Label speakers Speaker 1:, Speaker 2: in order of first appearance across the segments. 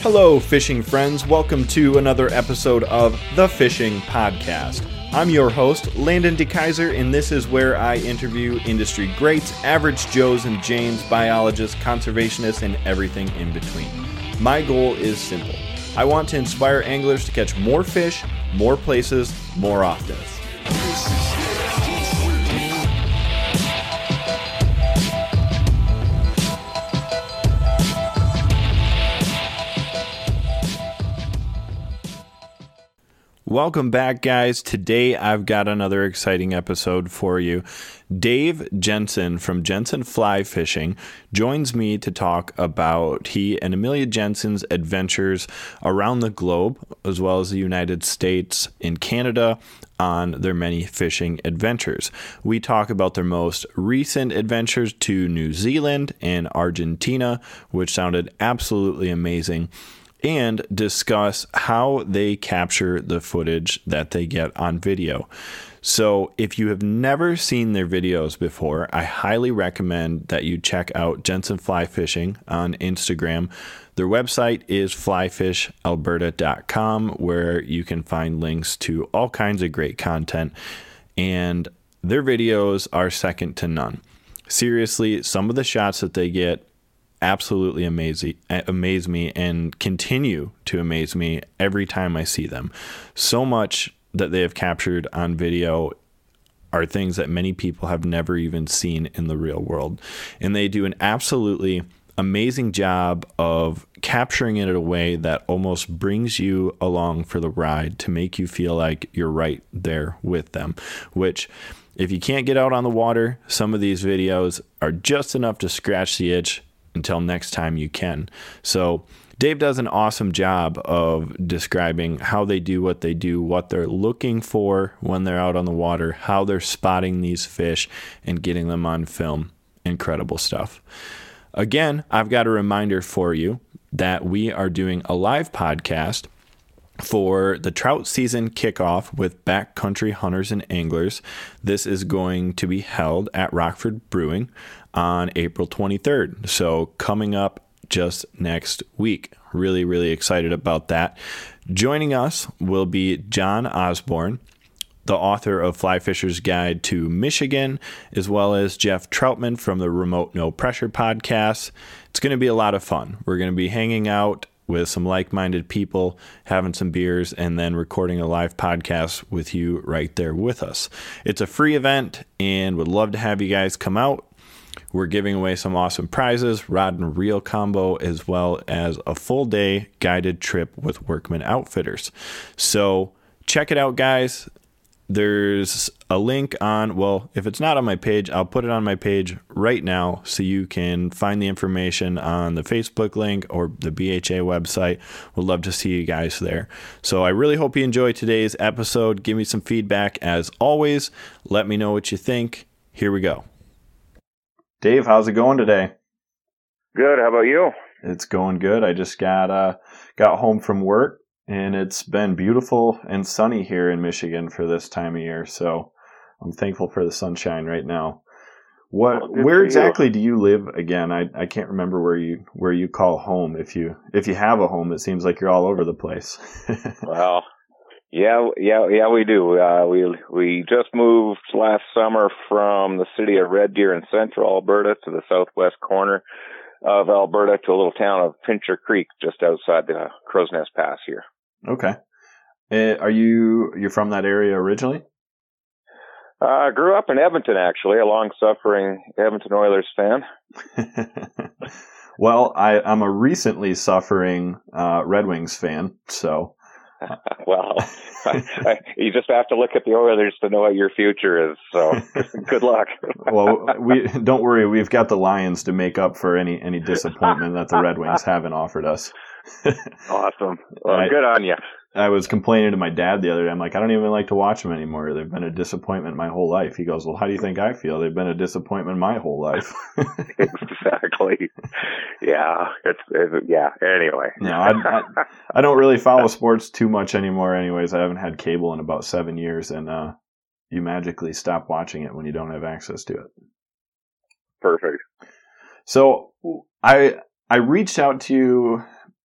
Speaker 1: Hello, fishing friends. Welcome to another episode of The Fishing Podcast. I'm your host, Landon DeKaiser, and this is where I interview industry greats, average Joes and Janes, biologists, conservationists, and everything in between. My goal is simple I want to inspire anglers to catch more fish, more places, more often. Welcome back, guys. Today I've got another exciting episode for you. Dave Jensen from Jensen Fly Fishing joins me to talk about he and Amelia Jensen's adventures around the globe, as well as the United States and Canada, on their many fishing adventures. We talk about their most recent adventures to New Zealand and Argentina, which sounded absolutely amazing and discuss how they capture the footage that they get on video. So, if you have never seen their videos before, I highly recommend that you check out Jensen Fly Fishing on Instagram. Their website is flyfishalberta.com, where you can find links to all kinds of great content, and their videos are second to none. Seriously, some of the shots that they get absolutely amaze, amaze me and continue to amaze me every time I see them. So much that they have captured on video are things that many people have never even seen in the real world. And they do an absolutely amazing job of capturing it in a way that almost brings you along for the ride to make you feel like you're right there with them, which if you can't get out on the water, some of these videos are just enough to scratch the itch until next time you can. So, Dave does an awesome job of describing how they do what they do, what they're looking for when they're out on the water, how they're spotting these fish and getting them on film. Incredible stuff. Again, I've got a reminder for you that we are doing a live podcast for the trout season kickoff with backcountry hunters and anglers. This is going to be held at Rockford Brewing on April 23rd. So, coming up just next week. Really, really excited about that. Joining us will be John Osborne, the author of Fly Fisher's Guide to Michigan, as well as Jeff Troutman from the Remote No Pressure podcast. It's going to be a lot of fun. We're going to be hanging out with some like minded people, having some beers, and then recording a live podcast with you right there with us. It's a free event and would love to have you guys come out. We're giving away some awesome prizes, rod and reel combo, as well as a full day guided trip with Workman Outfitters. So check it out, guys. There's a link on, well, if it's not on my page, I'll put it on my page right now so you can find the information on the Facebook link or the BHA website. Would love to see you guys there. So I really hope you enjoy today's episode. Give me some feedback as always. Let me know what you think. Here we go. Dave, how's it going today?
Speaker 2: Good. How about you?
Speaker 1: It's going good. I just got uh, got home from work, and it's been beautiful and sunny here in Michigan for this time of year. So I'm thankful for the sunshine right now. What? Well, where exactly you. do you live again? I, I can't remember where you where you call home. If you if you have a home, it seems like you're all over the place.
Speaker 2: well, yeah, yeah, yeah, we do. Uh, we we just moved last summer from the city of Red Deer in central Alberta to the southwest corner of Alberta to a little town of Pincher Creek, just outside the Crowsnest Pass here.
Speaker 1: Okay. Uh, are you you're from that area originally?
Speaker 2: I uh, grew up in Edmonton, actually, a long-suffering Edmonton Oilers fan.
Speaker 1: well, I, I'm a recently suffering uh, Red Wings fan, so
Speaker 2: well, you just have to look at the Oilers to know what your future is. So, good luck.
Speaker 1: well, we don't worry. We've got the Lions to make up for any any disappointment that the Red Wings haven't offered us.
Speaker 2: Awesome. Well, I, good on you.
Speaker 1: I was complaining to my dad the other day. I'm like, I don't even like to watch them anymore. They've been a disappointment my whole life. He goes, Well, how do you think I feel? They've been a disappointment my whole life.
Speaker 2: exactly. Yeah. It's, it's, yeah. Anyway.
Speaker 1: no, I, I, I, don't really follow sports too much anymore. Anyways, I haven't had cable in about seven years, and uh, you magically stop watching it when you don't have access to it.
Speaker 2: Perfect.
Speaker 1: So I I reached out to you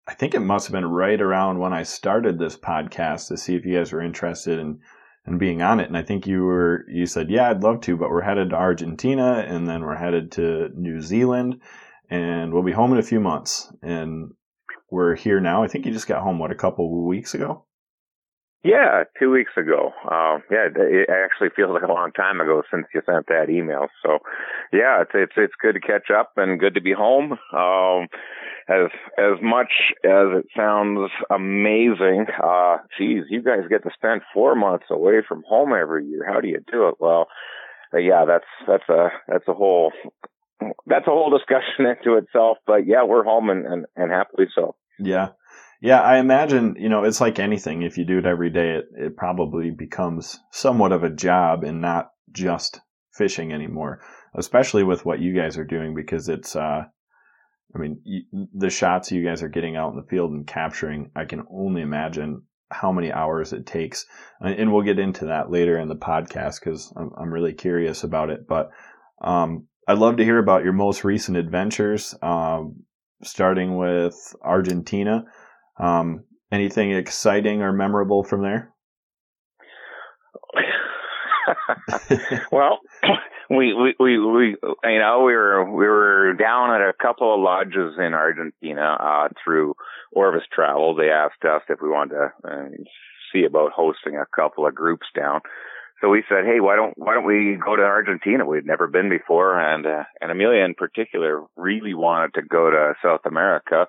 Speaker 1: I think it must have been right around when I started this podcast to see if you guys were interested in in being on it. And I think you were you said, "Yeah, I'd love to, but we're headed to Argentina and then we're headed to New Zealand and we'll be home in a few months." And we're here now. I think you just got home what a couple weeks ago.
Speaker 2: Yeah, two weeks ago. Um, yeah, it actually feels like a long time ago since you sent that email. So, yeah, it's it's it's good to catch up and good to be home. Um, as as much as it sounds amazing, uh, geez, you guys get to spend four months away from home every year. How do you do it? Well, uh, yeah, that's that's a that's a whole that's a whole discussion into itself. But yeah, we're home and and, and happily so.
Speaker 1: Yeah. Yeah, I imagine, you know, it's like anything. If you do it every day, it, it probably becomes somewhat of a job and not just fishing anymore, especially with what you guys are doing because it's, uh, I mean, you, the shots you guys are getting out in the field and capturing, I can only imagine how many hours it takes. And we'll get into that later in the podcast because I'm, I'm, really curious about it. But um, I'd love to hear about your most recent adventures, um, starting with Argentina. Um, anything exciting or memorable from there?
Speaker 2: well, we, we, we, we, you know, we were, we were down at a couple of lodges in Argentina, uh, through Orvis Travel. They asked us if we wanted to uh, see about hosting a couple of groups down. So we said, hey, why don't why don't we go to Argentina? We'd never been before, and uh, and Amelia in particular really wanted to go to South America.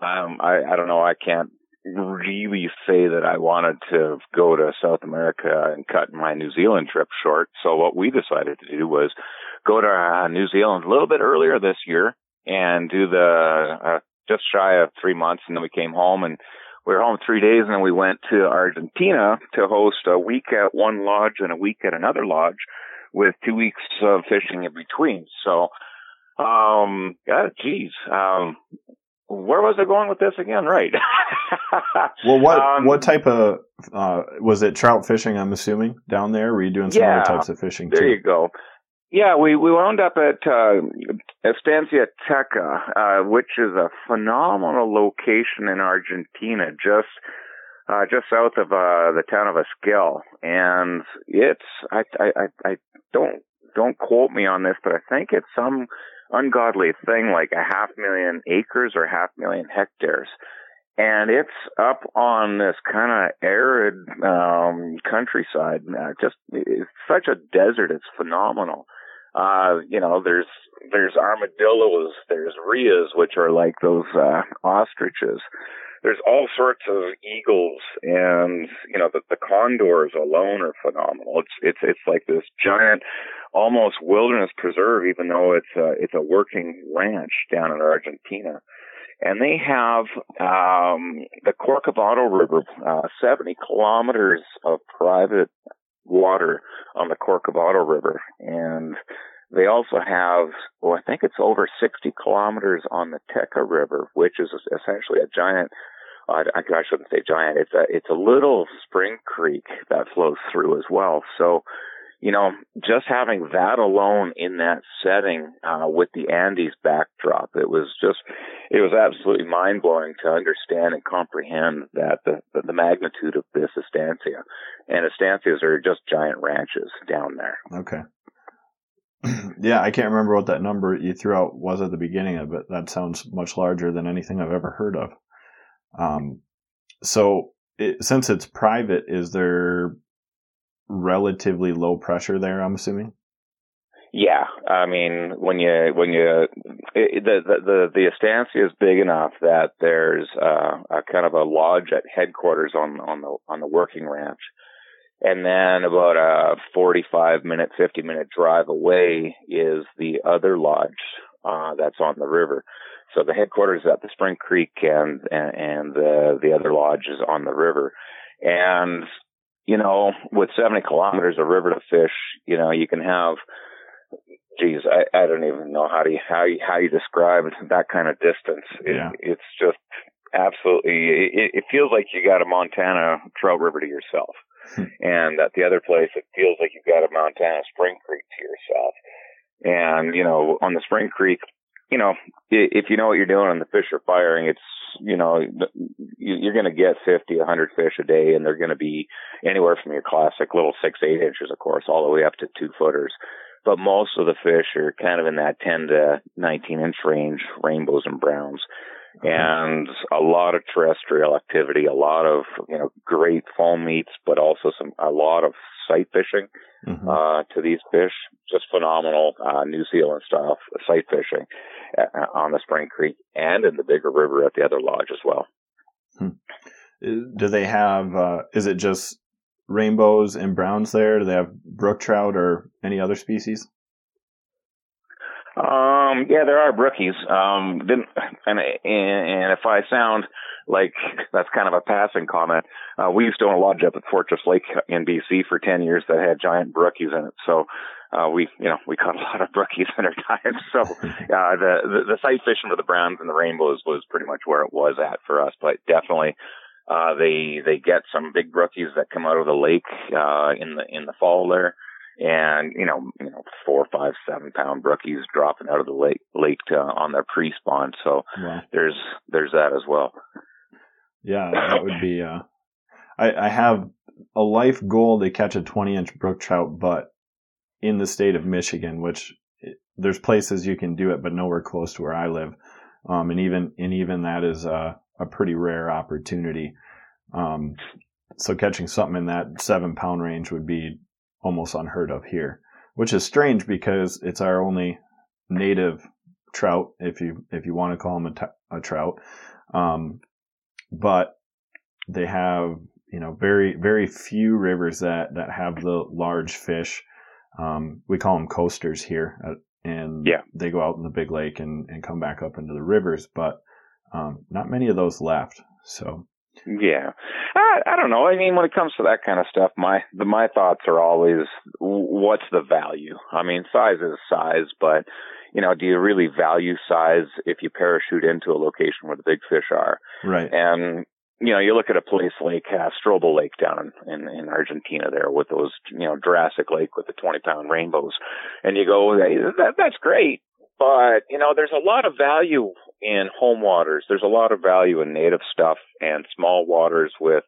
Speaker 2: Um, I, I don't know. I can't really say that I wanted to go to South America and cut my New Zealand trip short. So what we decided to do was go to uh, New Zealand a little bit earlier this year and do the uh, just shy of three months, and then we came home and we were home three days, and then we went to Argentina to host a week at one lodge and a week at another lodge, with two weeks of fishing in between. So, um, God, geez, um, where was I going with this again? Right.
Speaker 1: well, what um, what type of uh, was it? Trout fishing, I'm assuming down there. Were you doing some yeah, other types of fishing?
Speaker 2: There
Speaker 1: too?
Speaker 2: you go. Yeah, we we wound up at uh, Estancia Tecka, uh, which is a phenomenal location in Argentina, just uh, just south of uh, the town of Esquel, and it's I, I I don't don't quote me on this, but I think it's some ungodly thing like a half million acres or half million hectares. And it's up on this kind of arid um, countryside. Uh, just it's such a desert. It's phenomenal. Uh, you know, there's there's armadillos, there's rheas, which are like those uh, ostriches. There's all sorts of eagles, and you know the, the condors alone are phenomenal. It's it's it's like this giant almost wilderness preserve, even though it's a, it's a working ranch down in Argentina. And they have um, the Corcovado River, uh, 70 kilometers of private water on the Corcovado River. And they also have, well, I think it's over 60 kilometers on the Tecka River, which is essentially a giant uh, I, shouldn't say giant. It's a it's a little spring creek that flows through as well. So you know, just having that alone in that setting uh, with the Andes backdrop, it was just, it was absolutely mind blowing to understand and comprehend that the, the, magnitude of this estancia. And estancias are just giant ranches down there.
Speaker 1: Okay. yeah, I can't remember what that number you threw out was at the beginning of it. That sounds much larger than anything I've ever heard of. Um, so it, since it's private, is there relatively low pressure there. I'm assuming.
Speaker 2: Yeah, I mean, when you when you it, the, the the estancia is big enough that there's uh, a kind of a lodge at headquarters on on the on the working ranch, and then about a 45 minute 50 minute drive away is the other lodge uh, that's on the river. So the headquarters is at the Spring Creek, and and, and the the other lodge is on the river, and you know, with 70 kilometers of river to fish, you know, you can have, geez, I, I don't even know how do you, how you, how you describe that kind of distance. It, yeah. It's just absolutely, it, it feels like you got a Montana trout river to yourself. Hmm. and at the other place, it feels like you've got a Montana Spring Creek to yourself. And, you know, on the Spring Creek, you know, if you know what you're doing and the fish are firing, it's you know, you're going to get 50, 100 fish a day, and they're going to be anywhere from your classic little six, eight inches, of course, all the way up to two footers. But most of the fish are kind of in that 10 to 19 inch range, rainbows and browns. Okay. And a lot of terrestrial activity, a lot of, you know, great foam meets, but also some, a lot of sight fishing mm-hmm. uh, to these fish. Just phenomenal uh, New Zealand style sight fishing uh, on the Spring Creek and in the bigger river at the other lodge as well.
Speaker 1: Hmm. Do they have? Uh, is it just rainbows and browns there? Do they have brook trout or any other species?
Speaker 2: Um, yeah, there are brookies. Um, and, and if I sound like that's kind of a passing comment, uh, we used to own a lodge up at Fortress Lake in BC for 10 years that had giant brookies in it. So, uh, we, you know, we caught a lot of brookies in our time. So, uh, the, the, the sight fishing for the browns and the rainbows was pretty much where it was at for us, but definitely, uh, they, they get some big brookies that come out of the lake, uh, in the, in the fall there and you know, you know, four, five, seven pound brookies dropping out of the lake lake to, on their pre spawn. So there's there's that as well.
Speaker 1: Yeah, that would be. Uh, I I have a life goal to catch a 20 inch brook trout, but in the state of Michigan, which it, there's places you can do it, but nowhere close to where I live. Um, and even and even that is a, a pretty rare opportunity. Um, so catching something in that seven pound range would be almost unheard of here, which is strange because it's our only native trout, if you if you want to call them a, t- a trout. Um, but they have you know very very few rivers that that have the large fish. Um, we call them coasters here, uh, and
Speaker 2: yeah.
Speaker 1: they go out in the big lake and, and come back up into the rivers, but um, not many of those left. So
Speaker 2: yeah, I, I don't know. I mean, when it comes to that kind of stuff, my the my thoughts are always, what's the value? I mean, size is size, but you know, do you really value size if you parachute into a location where the big fish are?
Speaker 1: Right.
Speaker 2: And you know, you look at a place like uh, Strobel Lake down in, in, in Argentina there with those, you know, Jurassic Lake with the 20 pound rainbows. And you go, hey, that, that's great. But, you know, there's a lot of value in home waters. There's a lot of value in native stuff and small waters with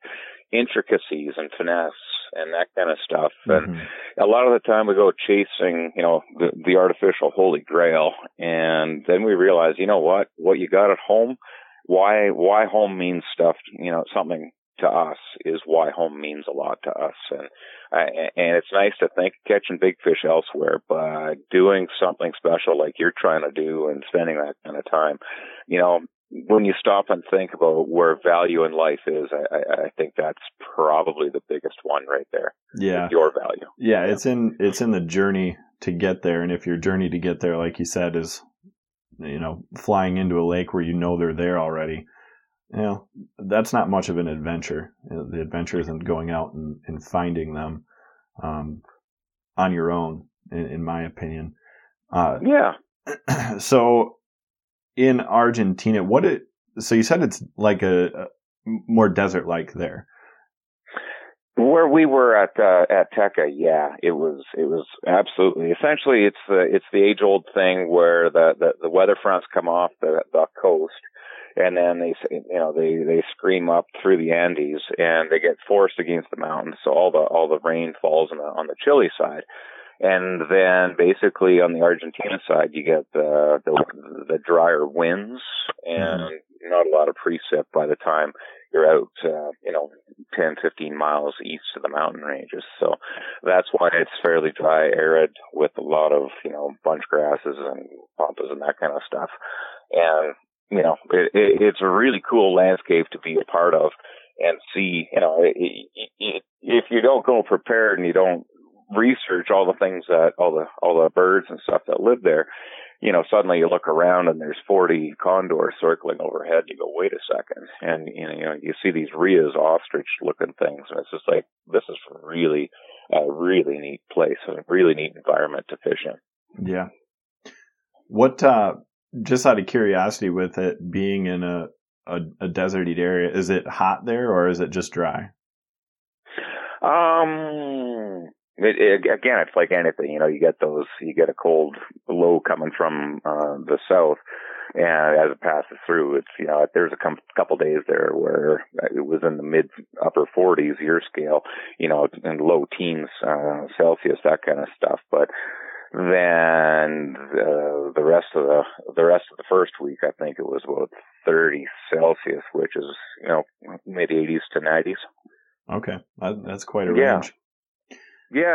Speaker 2: intricacies and finesse and that kind of stuff. Mm-hmm. And a lot of the time we go chasing, you know, the, the artificial holy grail. And then we realize, you know what, what you got at home, why, why home means stuff, you know, something to us is why home means a lot to us. And, and it's nice to think catching big fish elsewhere, but doing something special like you're trying to do and spending that kind of time, you know, when you stop and think about where value in life is, I, I think that's probably the biggest one right there.
Speaker 1: Yeah,
Speaker 2: your value.
Speaker 1: Yeah, yeah, it's in it's in the journey to get there, and if your journey to get there, like you said, is you know flying into a lake where you know they're there already, you know, that's not much of an adventure. The adventure isn't going out and, and finding them um, on your own, in, in my opinion.
Speaker 2: Uh, yeah.
Speaker 1: So in Argentina, what it so you said it's like a, a more desert like there.
Speaker 2: Where we were at uh, at Tecka, yeah, it was it was absolutely essentially it's the it's the age old thing where the, the the weather fronts come off the the coast and then they you know they they scream up through the Andes and they get forced against the mountains so all the all the rain falls on the on the Chile side and then basically on the Argentina side you get the the, the drier winds and mm-hmm. not a lot of precip by the time you're out uh, you know 10 15 miles east of the mountain ranges so that's why it's fairly dry arid with a lot of you know bunch grasses and pampas and that kind of stuff and you know, it, it, it's a really cool landscape to be a part of and see, you know, it, it, if you don't go prepared and you don't research all the things that all the all the birds and stuff that live there, you know, suddenly you look around and there's 40 condors circling overhead. You go, wait a second, and you know, you, see these rheas, ostrich-looking things, and it's just like this is really a really neat place, and a really neat environment to fish in.
Speaker 1: Yeah. What uh, just out of curiosity, with it being in a, a, a deserty area, is it hot there or is it just dry?
Speaker 2: Um, it, it, again, it's like anything. You know, you get those, you get a cold low coming from uh, the south. and as it passes through, it's you know there's a com- couple days there where it was in the mid upper 40s Esquel, you know, and low teens uh, Celsius, that kind of stuff. But then uh, the rest of the the rest of the first week, I think it was about 30 Celsius, which is you know mid 80s to 90s.
Speaker 1: Okay, that, that's quite a range.
Speaker 2: Yeah,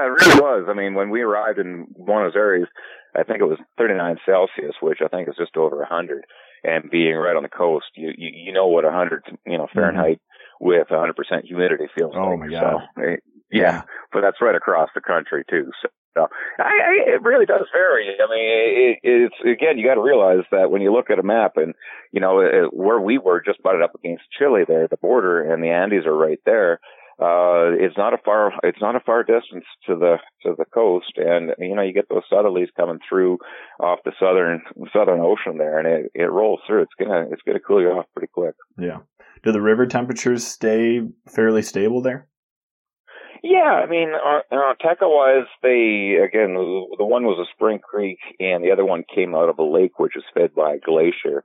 Speaker 2: it really was. I mean, when we arrived in Buenos Aires, I think it was 39 Celsius, which I think is just over 100. And being right on the coast, you you, you know what 100 you know mm-hmm. Fahrenheit mm-hmm. with 100% humidity feels
Speaker 1: oh
Speaker 2: like.
Speaker 1: my god!
Speaker 2: So, yeah, yeah, but that's right across the country too. So so I, I, it really does vary. I mean, it, it's again, you got to realize that when you look at a map, and you know it, where we were just butted up against Chile, there, the border, and the Andes are right there. Uh, it's not a far, it's not a far distance to the to the coast, and you know you get those southerlies coming through off the southern southern ocean there, and it it rolls through. It's gonna it's gonna cool you off pretty quick.
Speaker 1: Yeah. Do the river temperatures stay fairly stable there?
Speaker 2: Yeah, I mean, uh, uh, wise, they again the one was a spring creek, and the other one came out of a lake which is fed by a glacier.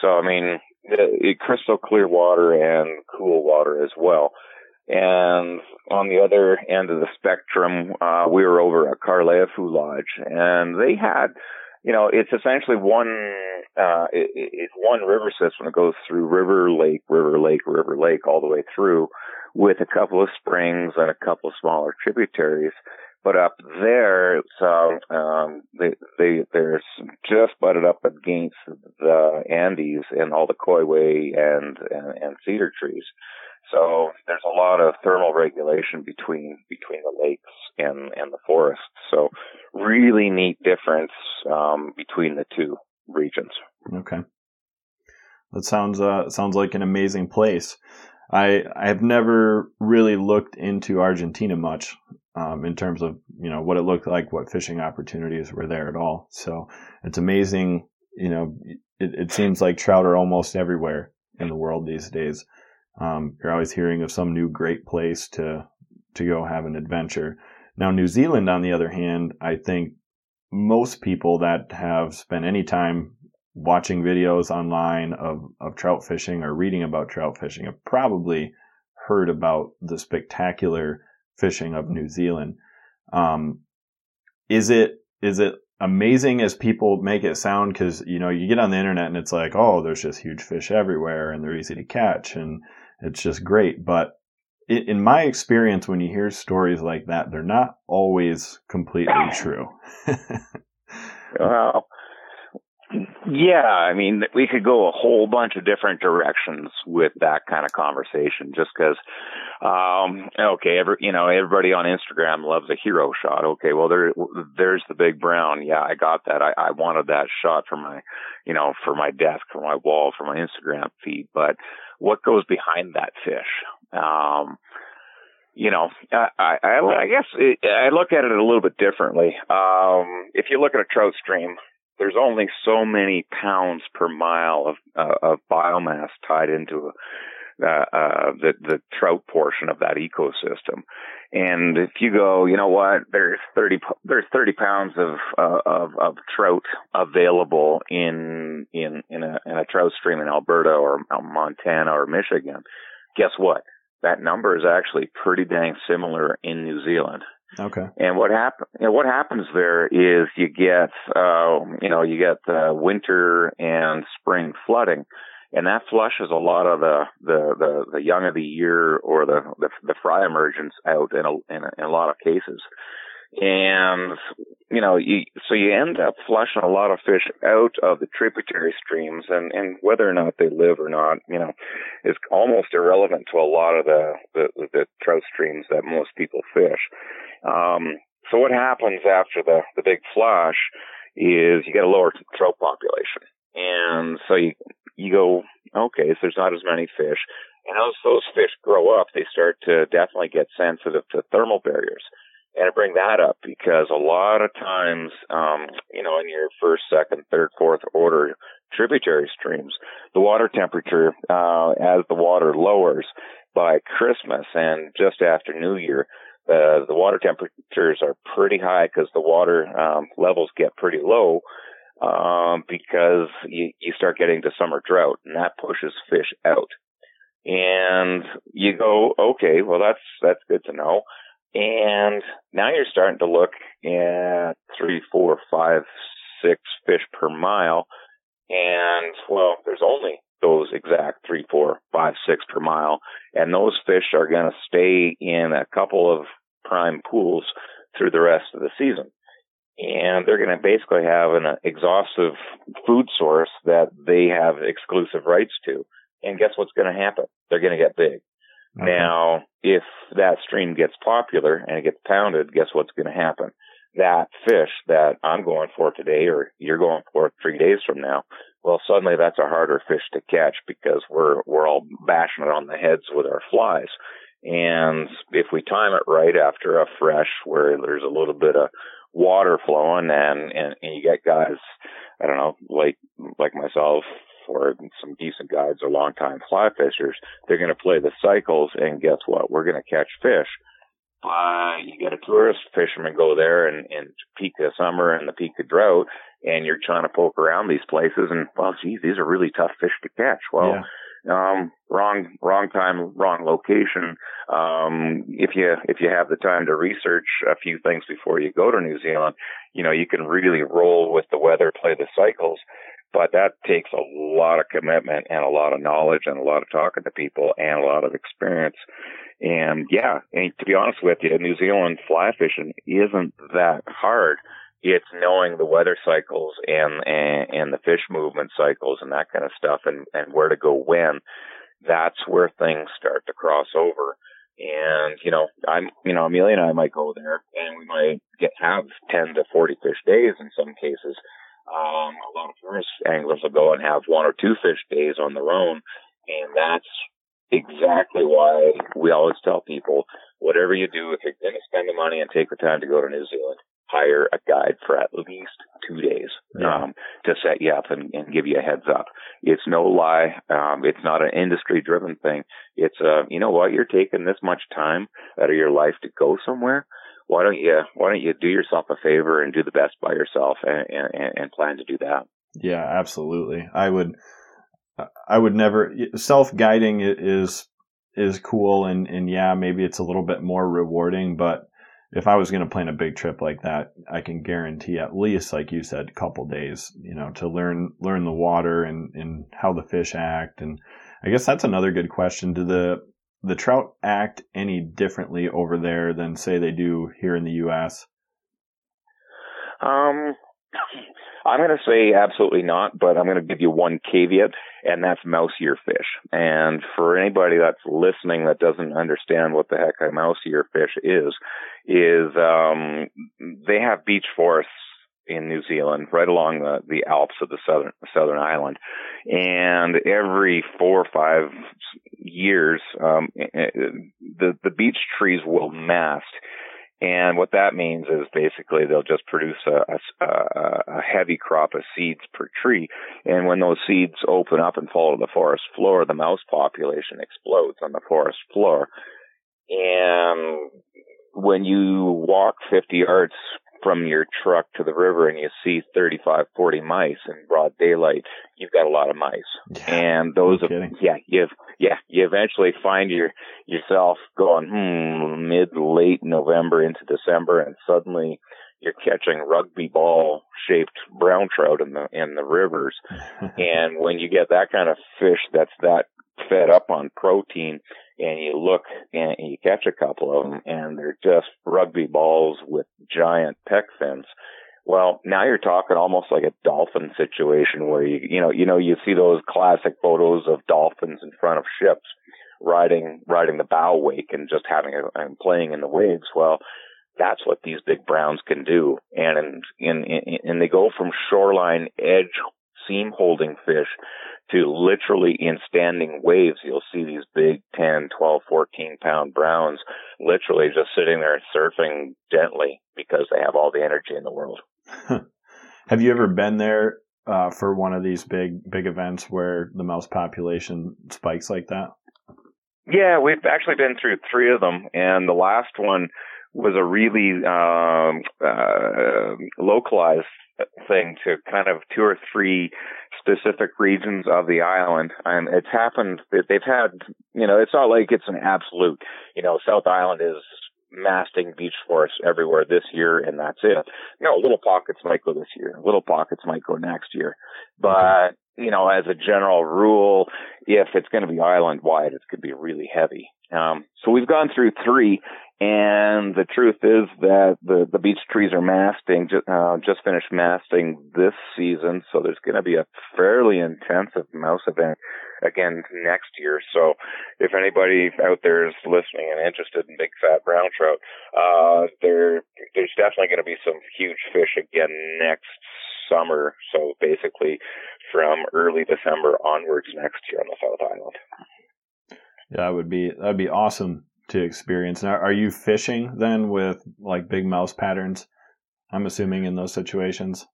Speaker 2: So I mean, it, crystal clear water and cool water as well. And on the other end of the spectrum, uh, we were over at Carrileufu Lodge, and they had, you know, it's essentially one, uh, it, it's one river system that goes through River Lake, River Lake, River Lake, all the way through with a couple of springs and a couple of smaller tributaries. But up there, it's, um, um, they, they, they're just butted up against the Andes and all the coihue and, and, and cedar trees. So there's a lot of thermal regulation between, between the lakes and, and the forests. So really neat difference, um, between the two regions.
Speaker 1: Okay. That sounds, uh, sounds like an amazing place. I I have never really looked into Argentina much um, in terms of you know what it looked like, what fishing opportunities were there at all. So it's amazing. You know, it, it seems like trout are almost everywhere in the world these days. Um, you're always hearing of some new great place to to go have an adventure. Now, New Zealand, on the other hand, I think most people that have spent any time watching videos online of, of trout fishing or reading about trout fishing have probably heard about the spectacular fishing of New Zealand. Um, is it is it amazing as people make it sound? Because you know you get on the internet and it's like, oh, there's just huge fish everywhere and they're easy to catch and it's just great. But in my experience, when you hear stories like that, they're not always completely true.
Speaker 2: well, yeah, I mean, we could go a whole bunch of different directions with that kind of conversation. Just because, um, okay, every you know, everybody on Instagram loves a hero shot. Okay, well, there, there's the big brown. Yeah, I got that. I, I wanted that shot for my, you know, for my desk, for my wall, for my Instagram feed. But what goes behind that fish? Um, you know, I, I, I guess it, I look at it a little bit differently. Um, if you look at a trout stream, there's only so many pounds per mile of uh, of biomass tied into uh, uh, the the trout portion of that ecosystem. And if you go, you know what? There's thirty there's thirty pounds of uh, of of trout available in in in a in a trout stream in Alberta or Montana or Michigan. Guess what? That number is actually pretty dang similar in New Zealand.
Speaker 1: Okay.
Speaker 2: And what happen? You know, what happens there is you get, uh, you know, you get the winter and spring flooding, and that flushes a lot of the the the, the young of the year or the the, the fry emergence out in a, in a in a lot of cases. And you know, you so you end up flushing a lot of fish out of the tributary streams, and and whether or not they live or not, you know, is almost irrelevant to a lot of the the, the trout streams that most people fish. Um, so what happens after the, the big flush is you get a lower trout population. And so you, you go, okay, so there's not as many fish. And as those fish grow up, they start to definitely get sensitive to thermal barriers. And I bring that up because a lot of times, um, you know, in your first, second, third, fourth order tributary streams, the water temperature, uh, as the water lowers by Christmas and just after New Year, uh, the water temperatures are pretty high because the water um, levels get pretty low. Um, because you, you start getting to summer drought and that pushes fish out. And you go, okay, well that's, that's good to know. And now you're starting to look at three, four, five, six fish per mile. And well, there's only those exact three, four, five, six per mile. And those fish are going to stay in a couple of prime pools through the rest of the season. And they're going to basically have an exhaustive food source that they have exclusive rights to. And guess what's going to happen? They're going to get big. Okay. Now, if that stream gets popular and it gets pounded, guess what's going to happen? That fish that I'm going for today or you're going for three days from now, well, suddenly that's a harder fish to catch because we're, we're all bashing it on the heads with our flies. And if we time it right after a fresh where there's a little bit of water flowing and, and, and you get guys, I don't know, like, like myself or some decent guides or longtime fly fishers, they're going to play the cycles and guess what? We're going to catch fish. Uh, you get a tourist fisherman go there and, and peak of summer and the peak of drought and you're trying to poke around these places and, well, geez, these are really tough fish to catch. Well, yeah um, wrong, wrong time, wrong location. Um, if you, if you have the time to research a few things before you go to New Zealand, you know, you can really roll with the weather, play the cycles, but that takes a lot of commitment and a lot of knowledge and a lot of talking to people and a lot of experience. And yeah, and to be honest with you, New Zealand fly fishing isn't that hard it's knowing the weather cycles and, and, and the fish movement cycles and that kind of stuff and, and where to go when. That's where things start to cross over. And, you know, I'm, you know, Amelia and I might go there and we might get, have 10 to 40 fish days in some cases. Um, a lot of tourist anglers will go and have one or two fish days on their own. And that's exactly why we always tell people, whatever you do, if you're going to spend the money and take the time to go to New Zealand, hire a guide for at least two days yeah. um, to set you up and, and, give you a heads up. It's no lie. Um, it's not an industry driven thing. It's uh, you know what? You're taking this much time out of your life to go somewhere. Why don't you Why don't you do yourself a favor and do the best by yourself and, and, and plan to do that?
Speaker 1: Yeah, absolutely. I would. I would never self guiding is is cool and and yeah maybe it's a little bit more rewarding but if I was going to plan a big trip like that, I can guarantee at least, like you said, a couple days, you know, to learn, learn the water and, and how the fish act. And I guess that's another good question. Do the, the trout act any differently over there than say they do here in the U.S.?
Speaker 2: Um, I'm going to say absolutely not, but I'm going to give you one caveat, and that's mouse ear fish. And for anybody that's listening that doesn't understand what the heck a mouse ear fish is, is um, they have beech forests in New Zealand, right along the, the Alps of the southern southern island, and every four or five years, um, eh, eh, the the beech trees will mast and what that means is basically they'll just produce a, a, a, heavy crop of seeds per tree. And when those seeds open up and fall to the forest floor, the mouse population explodes on the forest floor. And when you walk 50 yards from your truck to the river and you see 35, 40 mice in broad daylight, you've got a lot of mice. Yeah, and those, no are, yeah, you yeah, you eventually find your yourself going, hmm, mid late November into December, and suddenly you're catching rugby ball shaped brown trout in the in the rivers. and when you get that kind of fish that's that fed up on protein, and you look and you catch a couple of them and they're just rugby balls with giant pec fins. Well, now you're talking almost like a dolphin situation where you, you know, you know, you see those classic photos of dolphins in front of ships riding, riding the bow wake and just having a, and playing in the waves. Well, that's what these big browns can do. And and, in, and they go from shoreline edge seam holding fish to literally in standing waves, you'll see these big 10, 12, 14 pound browns literally just sitting there surfing gently because they have all the energy in the world.
Speaker 1: have you ever been there uh, for one of these big, big events where the mouse population spikes like that?
Speaker 2: Yeah, we've actually been through three of them, and the last one was a really um, uh, localized thing to kind of two or three specific regions of the island. And it's happened that they've had, you know, it's not like it's an absolute, you know, South Island is masting beech forests everywhere this year and that's it. No, little pockets might go this year, little pockets might go next year. But, you know, as a general rule, if it's going to be island wide, it's going to be really heavy. Um, so we've gone through three and the truth is that the, the beech trees are masting, uh, just finished masting this season. So there's going to be a fairly intensive mouse event again next year. So if anybody out there is listening and interested in big fat brown trout, uh, there, there's definitely going to be some huge fish again next summer. So basically from early December onwards next year on the South Island.
Speaker 1: Yeah, that would be, that'd be awesome to experience. Now, are you fishing then with like big mouse patterns? I'm assuming in those situations.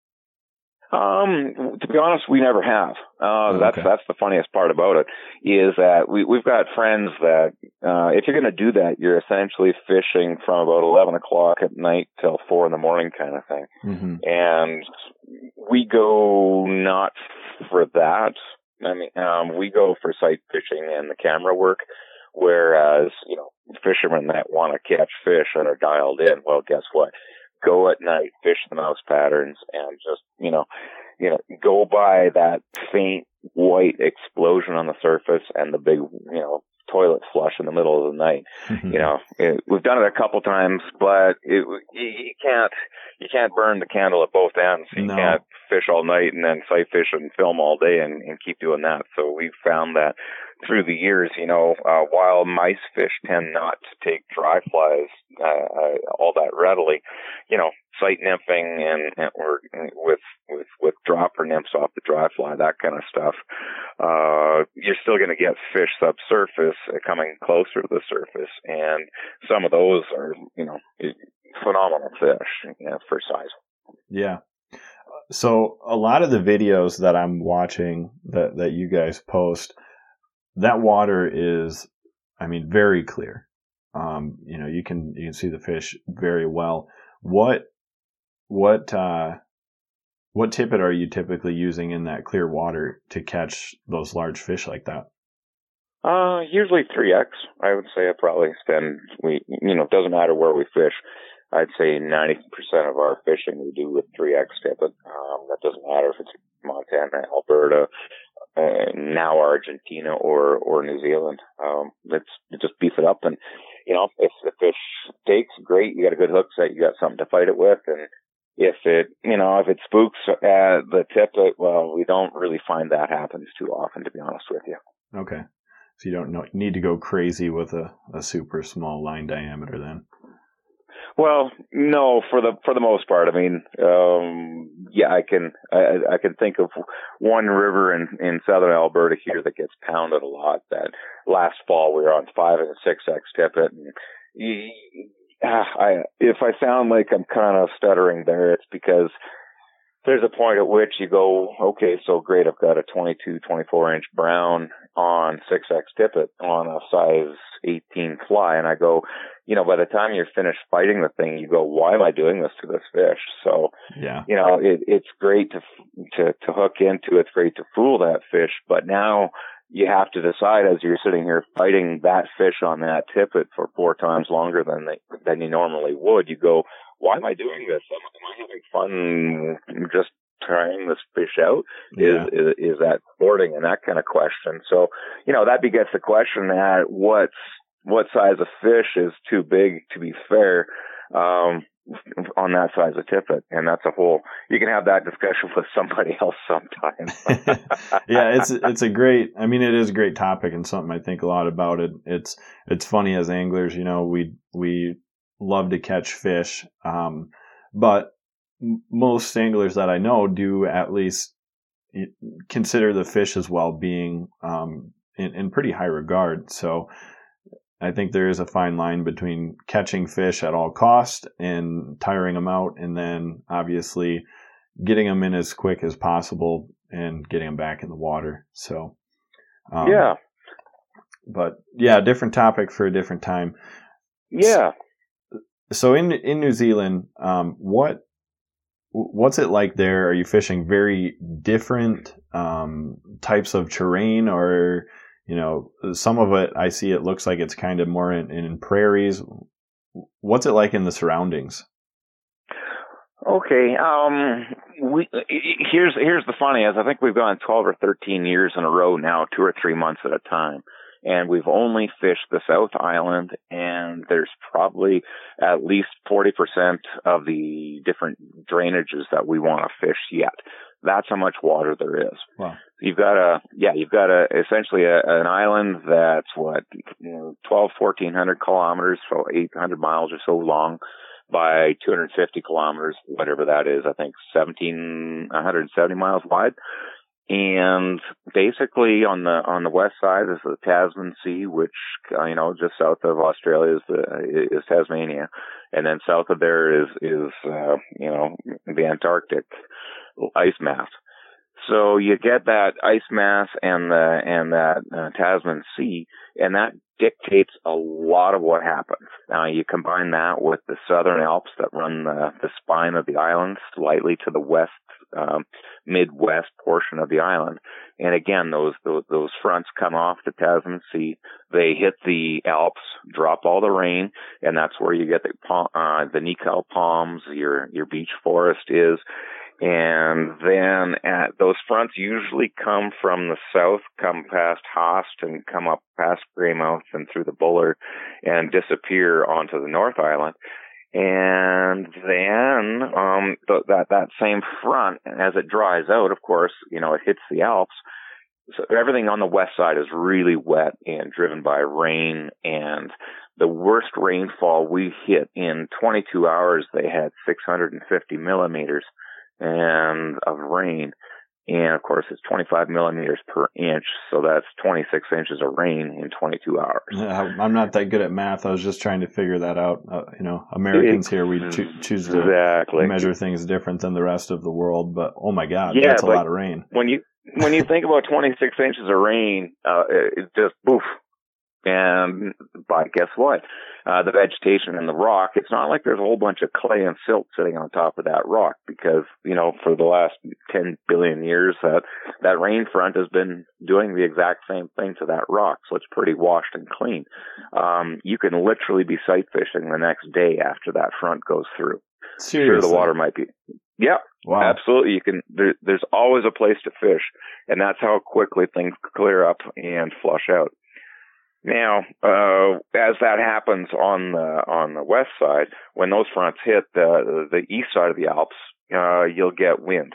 Speaker 2: Um, to be honest, we never have. Uh, oh, that's that's the funniest part about it is that we we've got friends that uh, if you're going to do that, you're essentially fishing from about eleven o'clock at night till four in the morning, kind of thing. Mm-hmm. And we go not for that. I mean, um, we go for sight fishing and the camera work. Whereas, you know, fishermen that want to catch fish that are dialed in, well, guess what? Go at night, fish the mouse patterns, and just, you know, you know, go by that faint white explosion on the surface and the big, you know, toilet flush in the middle of the night. Mm-hmm. You know, it, we've done it a couple times, but it, you, you can't you can't burn the candle at both ends. You no. can't fish all night and then sight fish and film all day and, and keep doing that. So we've found that through the years, you know, uh, while mice fish tend not to take dry flies uh, uh, all that readily, you know, sight nymphing and, and or with with with dropper nymphs off the dry fly, that kind of stuff, uh, you're still going to get fish subsurface coming closer to the surface, and some of those are, you know, phenomenal fish you know, for size.
Speaker 1: Yeah. So a lot of the videos that I'm watching that that you guys post that water is, I mean, very clear. Um, you know, you can you can see the fish very well. What what uh, what tippet are you typically using in that clear water to catch those large fish like that?
Speaker 2: Uh, usually 3x. I would say I probably spend, we, you know, it doesn't matter where we fish. I'd say 90% of our fishing we do with 3x tippet. Um, that doesn't matter if it's Montana, Alberta, uh, now Argentina or or New Zealand. Um, let's just beef it up, and you know, if the fish takes, great. You got a good hook set. You got something to fight it with, and if it, you know, if it spooks at the tip, well, we don't really find that happens too often, to be honest with you.
Speaker 1: Okay, so you don't know, need to go crazy with a, a super small line diameter then.
Speaker 2: Well, no, for the for the most part. I mean, um, yeah, I can I, I can think of one river in in southern Alberta here that gets pounded a lot. That last fall we were on five and six x tippet, and ah, I if I sound like I'm kind of stuttering there, it's because there's a point at which you go, okay, so great, I've got a 22, 24 inch brown on 6X tippet on a size 18 fly. And I go, you know, by the time you're finished fighting the thing, you go, why am I doing this to this fish? So, yeah, you know, it, it's great to, to, to hook into. It's great to fool that fish, but now you have to decide as you're sitting here fighting that fish on that tippet for four times longer than they, than you normally would. You go, why am I doing this? Am, am I having fun just trying this fish out? Yeah. Is, is, is that sporting and that kind of question? So, you know, that begets the question at what's, what size of fish is too big to be fair, um, on that size of tippet. And that's a whole, you can have that discussion with somebody else sometime.
Speaker 1: yeah, it's, it's a great, I mean, it is a great topic and something I think a lot about it. It's, it's funny as anglers, you know, we, we love to catch fish. Um, but most anglers that I know do at least consider the fish as well being um, in, in, pretty high regard. So I think there is a fine line between catching fish at all cost and tiring them out, and then obviously getting them in as quick as possible and getting them back in the water. So
Speaker 2: um, yeah,
Speaker 1: but yeah, different topic for a different time.
Speaker 2: Yeah.
Speaker 1: So in in New Zealand, um, what what's it like there? Are you fishing very different um, types of terrain, or you know, some of it I see it looks like it's kind of more in, in prairies. What's it like in the surroundings?
Speaker 2: Okay. Um, we here's here's the funny is I think we've gone 12 or 13 years in a row now, two or three months at a time, and we've only fished the South Island, and there's probably at least 40% of the different drainages that we want to fish yet. That's how much water there is.
Speaker 1: Wow.
Speaker 2: You've got a yeah, you've got a essentially a, an island that's what you know 12, 1400 kilometers, so 800 miles or so long by 250 kilometers, whatever that is. I think 1770 miles wide. And basically on the on the west side is the Tasman Sea, which uh, you know just south of Australia is the is Tasmania, and then south of there is is uh, you know the Antarctic ice mass. So you get that ice mass and the and that uh, Tasman Sea, and that dictates a lot of what happens. Now you combine that with the southern Alps that run the, the spine of the island slightly to the west, um, midwest portion of the island. And again, those, those, those fronts come off the Tasman Sea. They hit the Alps, drop all the rain, and that's where you get the, uh, the Nikau palms, your, your beech forest is. And then at, those fronts usually come from the south, come past Haast and come up past Greymouth and through the Buller and disappear onto the North Island. And then, um, th- that, that same front, as it dries out, of course, you know, it hits the Alps. So everything on the west side is really wet and driven by rain and the worst rainfall we hit in 22 hours, they had 650 millimeters and of rain. And of course, it's 25 millimeters per inch, so that's 26 inches of rain in 22 hours.
Speaker 1: Yeah, I'm not that good at math. I was just trying to figure that out. Uh, you know, Americans here we cho- choose to
Speaker 2: exactly.
Speaker 1: measure things different than the rest of the world. But oh my God, yeah, that's a lot of rain.
Speaker 2: When you when you think about 26 inches of rain, uh, it just poof, and but guess what? Uh, the vegetation and the rock, it's not like there's a whole bunch of clay and silt sitting on top of that rock because, you know, for the last 10 billion years that, that rain front has been doing the exact same thing to that rock. So it's pretty washed and clean. Um, you can literally be sight fishing the next day after that front goes through.
Speaker 1: Seriously?
Speaker 2: Sure, the water might be. Yeah,
Speaker 1: wow.
Speaker 2: absolutely. You can. There, there's always a place to fish, and that's how quickly things clear up and flush out. Now, uh, as that happens on the on the west side, when those fronts hit the the east side of the Alps, uh, you'll get wind,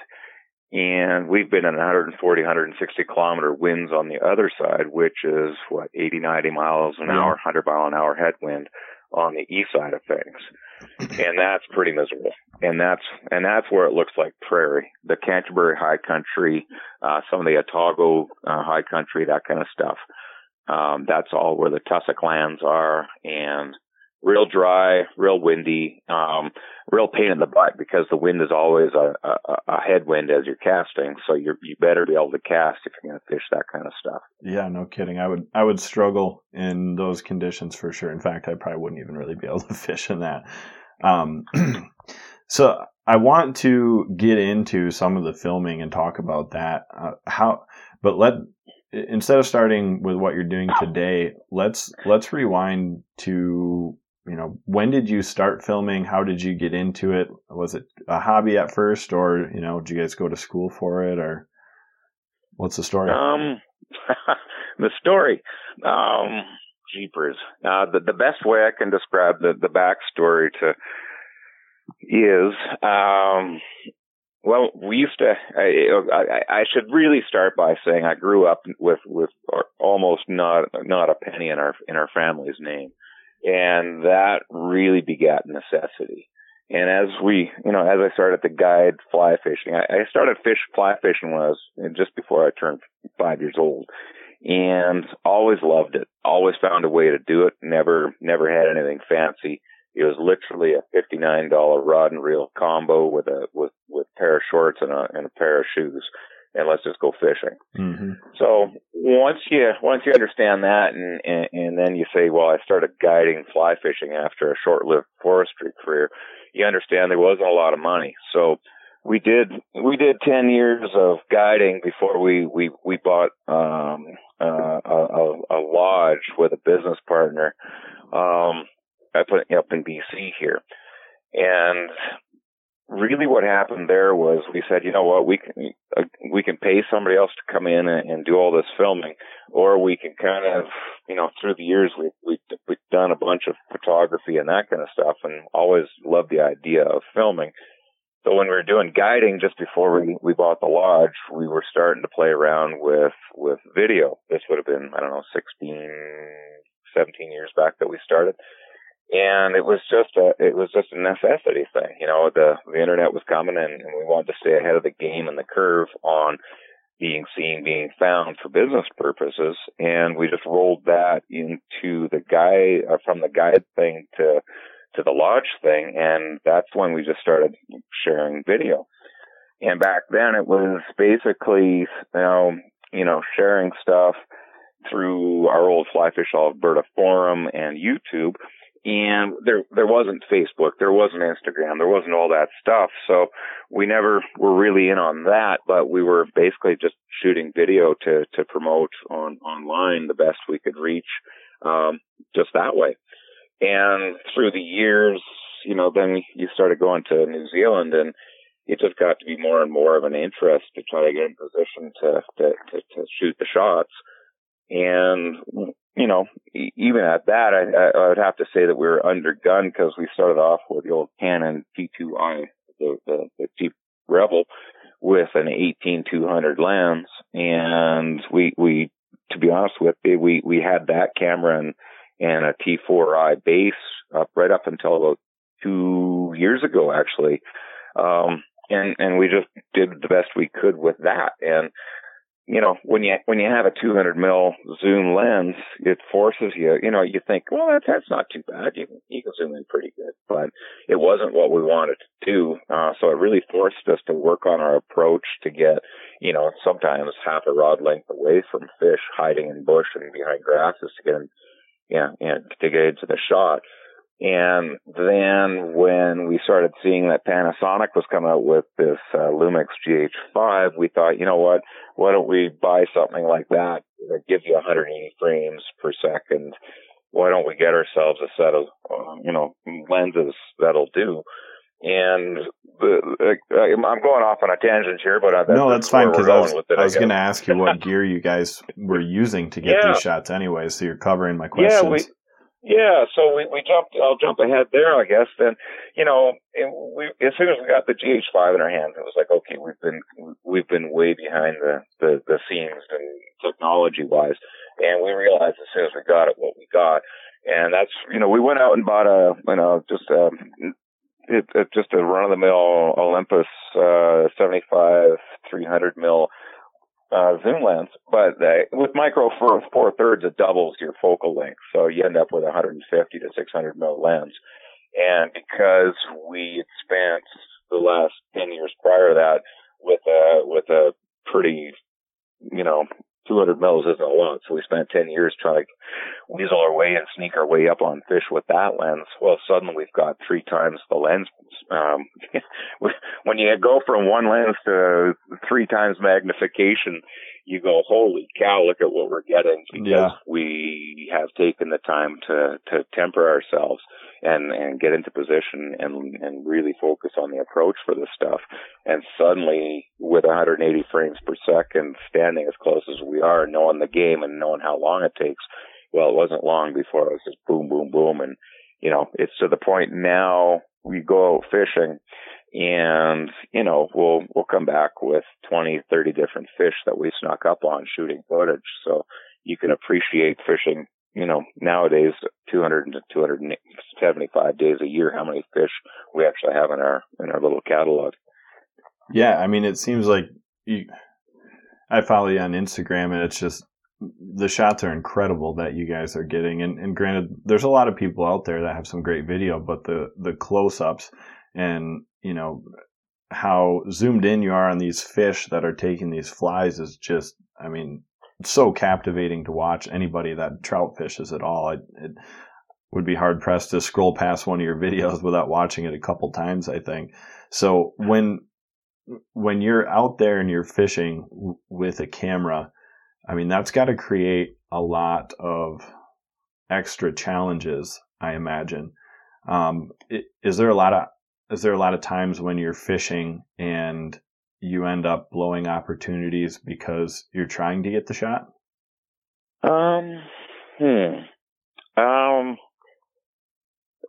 Speaker 2: and we've been in 140, 160 kilometer winds on the other side, which is what 80, 90 miles an hour, 100 mile an hour headwind on the east side of things, and that's pretty miserable. And that's and that's where it looks like prairie, the Canterbury High Country, uh, some of the Otago uh, High Country, that kind of stuff. Um, that's all where the tussock lands are and real dry, real windy, um, real pain in the butt because the wind is always a, a, a headwind as you're casting. So you you better be able to cast if you're going to fish that kind of stuff.
Speaker 1: Yeah, no kidding. I would I would struggle in those conditions for sure. In fact, I probably wouldn't even really be able to fish in that. Um, so I want to get into some of the filming and talk about that. Uh, how, but let instead of starting with what you're doing today, let's let's rewind to you know when did you start filming? How did you get into it? Was it a hobby at first, or you know, did you guys go to school for it, or what's the story?
Speaker 2: Um, the story, um, jeepers. Uh, the the best way I can describe the the backstory to is um well, we used to. I, I, I should really start by saying I grew up with with almost not not a penny in our in our family's name, and that really begat necessity. And as we, you know, as I started to guide fly fishing, I, I started fish fly fishing when I was just before I turned five years old, and always loved it. Always found a way to do it. Never never had anything fancy it was literally a $59 rod and reel combo with a, with, with a pair of shorts and a, and a pair of shoes. and let's just go fishing.
Speaker 1: Mm-hmm.
Speaker 2: So once you once you understand that, and, and and then you say, well, I started guiding fly fishing after a short-lived forestry career. You understand there wasn't a lot of money, so we did we did ten years of guiding before we we we bought um, uh, a, a lodge with a business partner. Um, I put up in BC here, and really what happened there was we said, you know what, we can uh, we can pay somebody else to come in and, and do all this filming, or we can kind of, you know, through the years we we we've done a bunch of photography and that kind of stuff, and always loved the idea of filming. So when we were doing guiding just before we, we bought the lodge, we were starting to play around with, with video. This would have been, I don't know, 16, 17 years back that we started. And it was just a, it was just a necessity thing. You know, the, the internet was coming and, and we wanted to stay ahead of the game and the curve on being seen, being found for business purposes. And we just rolled that into the guide, uh, from the guide thing to, to the lodge thing, and that's when we just started sharing video. And back then, it was basically, you know, you know, sharing stuff through our old fly Flyfish Alberta forum and YouTube. And there, there wasn't Facebook, there wasn't Instagram, there wasn't all that stuff. So we never were really in on that, but we were basically just shooting video to, to promote on online the best we could reach, um, just that way. And through the years, you know, then you started going to New Zealand and it just got to be more and more of an interest to try to get in position to, to, to, to shoot the shots. And, you know, even at that, I, I I would have to say that we were undergunned because we started off with the old Canon T2i, the, the, the cheap Rebel with an 18200 lens. And we, we, to be honest with you, we, we had that camera and and a T4i base up right up until about two years ago, actually. Um, and, and we just did the best we could with that. And, you know, when you, when you have a 200 mil zoom lens, it forces you, you know, you think, well, that's, that's not too bad. You you can zoom in pretty good, but it wasn't what we wanted to do. Uh, so it really forced us to work on our approach to get, you know, sometimes half a rod length away from fish hiding in bush and behind grasses to get them yeah, and to get into the shot. And then when we started seeing that Panasonic was coming out with this uh, Lumix GH5, we thought, you know what? Why don't we buy something like that that gives you 180 frames per second? Why don't we get ourselves a set of, um, you know, lenses that'll do? And the, uh, I'm going off on a tangent here, but uh,
Speaker 1: that's, no, that's fine because I was, it, I was going to ask you what gear you guys were using to get yeah. these shots anyway. So you're covering my questions.
Speaker 2: Yeah, we, yeah. So we, we jumped. I'll jump ahead there, I guess. Then you know, we as soon as we got the GH5 in our hands, it was like, okay, we've been we've been way behind the the, the scenes and technology wise, and we realized as soon as we got it, what we got. And that's, you know, we went out and bought a, you know, just a it, it's just a run of the mill Olympus uh, 75 300 mil uh, zoom lens, but with micro four, four thirds, it doubles your focal length, so you end up with a 150 to 600 mil lens. And because we spent the last 10 years prior to that with a with a pretty, you know, 200 mils isn't a lot. So we spent 10 years trying to weasel our way and sneak our way up on fish with that lens. Well, suddenly we've got three times the lens. Um, when you go from one lens to three times magnification, you go, holy cow, look at what we're getting because yeah. we have taken the time to, to temper ourselves and, and get into position and, and really focus on the approach for this stuff. And suddenly with 180 frames per second, standing as close as we are, knowing the game and knowing how long it takes, well, it wasn't long before it was just boom, boom, boom. And, you know, it's to the point now we go out fishing and you know we'll we'll come back with 20 30 different fish that we snuck up on shooting footage so you can appreciate fishing you know nowadays 200 to 275 days a year how many fish we actually have in our in our little catalog?
Speaker 1: Yeah i mean it seems like you i follow you on instagram and it's just the shots are incredible that you guys are getting. And, and granted there's a lot of people out there that have some great video but the the close-ups and you know how zoomed in you are on these fish that are taking these flies is just, I mean, so captivating to watch. Anybody that trout fishes at all, it, it would be hard pressed to scroll past one of your videos without watching it a couple times. I think so. When when you're out there and you're fishing with a camera, I mean that's got to create a lot of extra challenges. I imagine. Um, is there a lot of is there a lot of times when you're fishing and you end up blowing opportunities because you're trying to get the shot?
Speaker 2: Um, hmm. Um,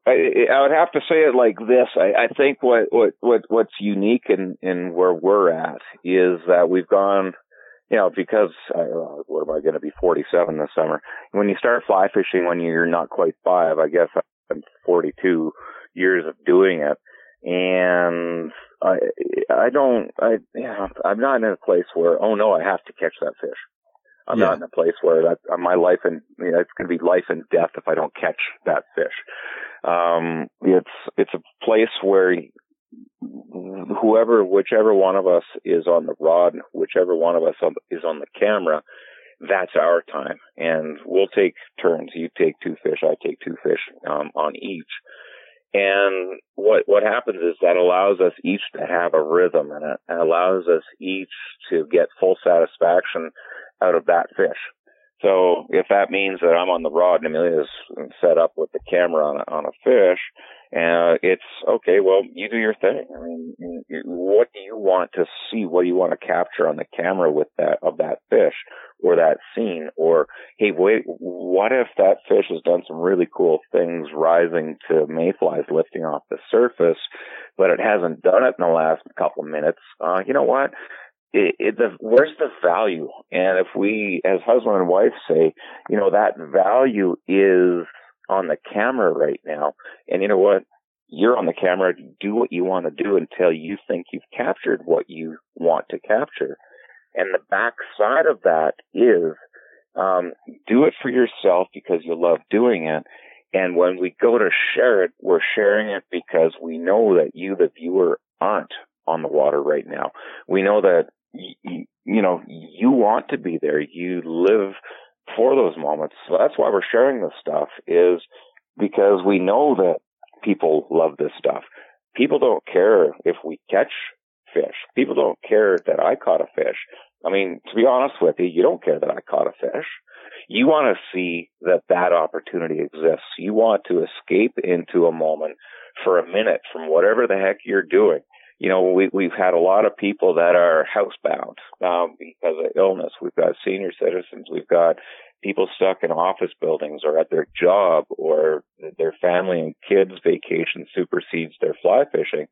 Speaker 2: I, I would have to say it like this. I, I think what, what, what, what's unique in, in where we're at is that we've gone, you know, because, uh, what am I going to be 47 this summer? When you start fly fishing when you're not quite five, I guess I'm 42 years of doing it. And I, I don't, I, yeah, I'm not in a place where, oh no, I have to catch that fish. I'm yeah. not in a place where that uh, my life and you know, it's going to be life and death if I don't catch that fish. Um, it's it's a place where whoever, whichever one of us is on the rod, whichever one of us is on the camera, that's our time, and we'll take turns. You take two fish, I take two fish um, on each. And what what happens is that allows us each to have a rhythm, and it allows us each to get full satisfaction out of that fish. So if that means that I'm on the rod and Amelia's set up with the camera on a, on a fish, and uh, it's okay. Well, you do your thing. I mean, what do you want to see? What do you want to capture on the camera with that of that fish or that scene? Or hey, wait, what if that fish has done some really cool things, rising to mayflies lifting off the surface, but it hasn't done it in the last couple minutes? Uh, you know what? It, it, the, where's the value? And if we, as husband and wife say, you know, that value is on the camera right now. And you know what? You're on the camera. Do what you want to do until you think you've captured what you want to capture. And the backside of that is, um, do it for yourself because you love doing it. And when we go to share it, we're sharing it because we know that you, the viewer, aren't on the water right now. We know that you, you know, you want to be there. You live for those moments. So that's why we're sharing this stuff is because we know that people love this stuff. People don't care if we catch fish. People don't care that I caught a fish. I mean, to be honest with you, you don't care that I caught a fish. You want to see that that opportunity exists. You want to escape into a moment for a minute from whatever the heck you're doing you know, we, we've had a lot of people that are housebound um, because of illness. We've got senior citizens. We've got people stuck in office buildings or at their job or their family and kids vacation supersedes their fly fishing.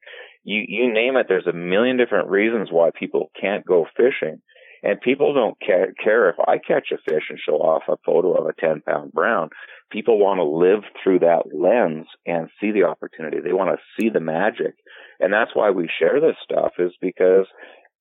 Speaker 2: You, you name it. There's a million different reasons why people can't go fishing. And people don't care, care if I catch a fish and show off a photo of a 10 pound brown. People want to live through that lens and see the opportunity. They want to see the magic. And that's why we share this stuff is because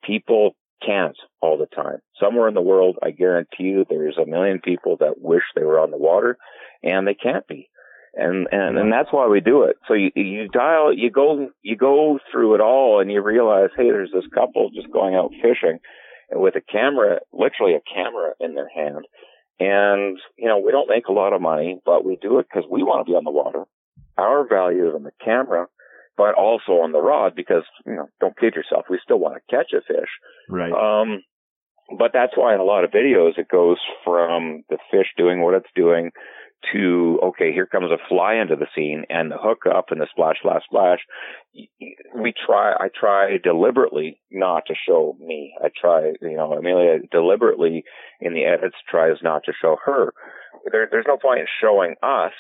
Speaker 2: people can't all the time. Somewhere in the world, I guarantee you there's a million people that wish they were on the water and they can't be. And, and, and that's why we do it. So you, you dial, you go, you go through it all and you realize, hey, there's this couple just going out fishing with a camera, literally a camera in their hand. And, you know, we don't make a lot of money, but we do it because we want to be on the water. Our value is on the camera, but also on the rod because, you know, don't kid yourself. We still want to catch a fish.
Speaker 1: Right.
Speaker 2: Um, but that's why in a lot of videos it goes from the fish doing what it's doing to okay, here comes a fly into the scene and the hook up and the splash, splash, splash. We try. I try deliberately not to show me. I try, you know, Amelia deliberately in the edits tries not to show her. There, there's no point in showing us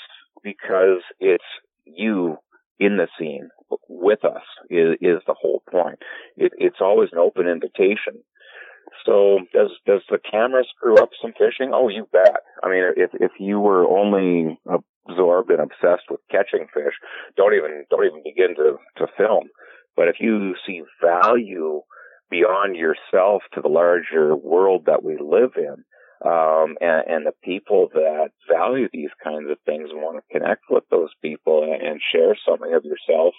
Speaker 2: because it's you in the scene with us is, is the whole point. It, it's always an open invitation so does does the camera screw up some fishing? Oh, you bet. I mean, if if you were only absorbed and obsessed with catching fish, don't even don't even begin to to film. But if you see value beyond yourself to the larger world that we live in, um, and, and, the people that value these kinds of things and want to connect with those people and, and share something of yourself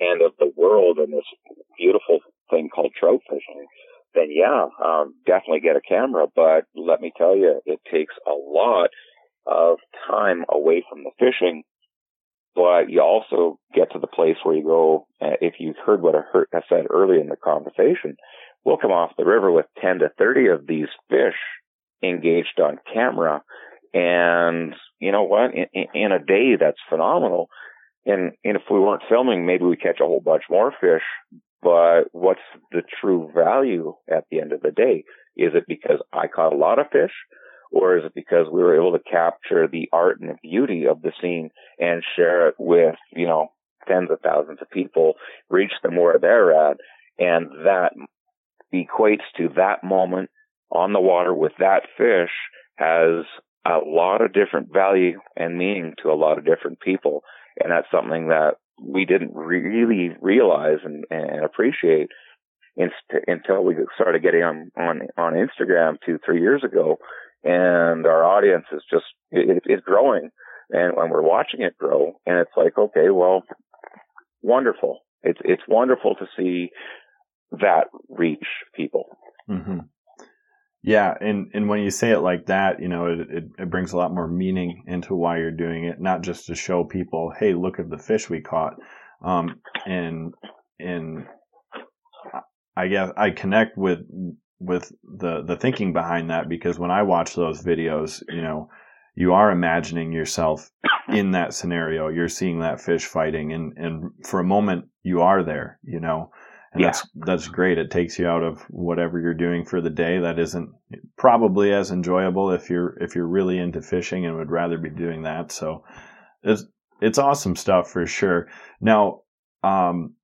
Speaker 2: and of the world and this beautiful thing called trout fishing, then yeah, um, definitely get a camera. But let me tell you, it takes a lot of time away from the fishing. But you also get to the place where you go, uh, if you heard what I, heard, I said earlier in the conversation, we'll come off the river with 10 to 30 of these fish engaged on camera. And you know what? In, in a day, that's phenomenal. And, and if we weren't filming, maybe we catch a whole bunch more fish. But what's the true value at the end of the day? Is it because I caught a lot of fish? Or is it because we were able to capture the art and the beauty of the scene and share it with, you know, tens of thousands of people, reach them where they're at, and that equates to that moment on the water with that fish has a lot of different value and meaning to a lot of different people. And that's something that we didn't really realize and, and appreciate until we started getting on, on, on Instagram two, three years ago. And our audience is just, it, it's growing and when we're watching it grow and it's like, okay, well, wonderful. It's, it's wonderful to see that reach people.
Speaker 1: Mm-hmm. Yeah, and and when you say it like that, you know, it, it, it brings a lot more meaning into why you're doing it, not just to show people, hey, look at the fish we caught. Um, and and I guess I connect with with the the thinking behind that because when I watch those videos, you know, you are imagining yourself in that scenario. You're seeing that fish fighting, and and for a moment you are there, you know and yeah. that's that's great. It takes you out of whatever you're doing for the day. That isn't probably as enjoyable if you're if you're really into fishing and would rather be doing that. So it's it's awesome stuff for sure. Now, um,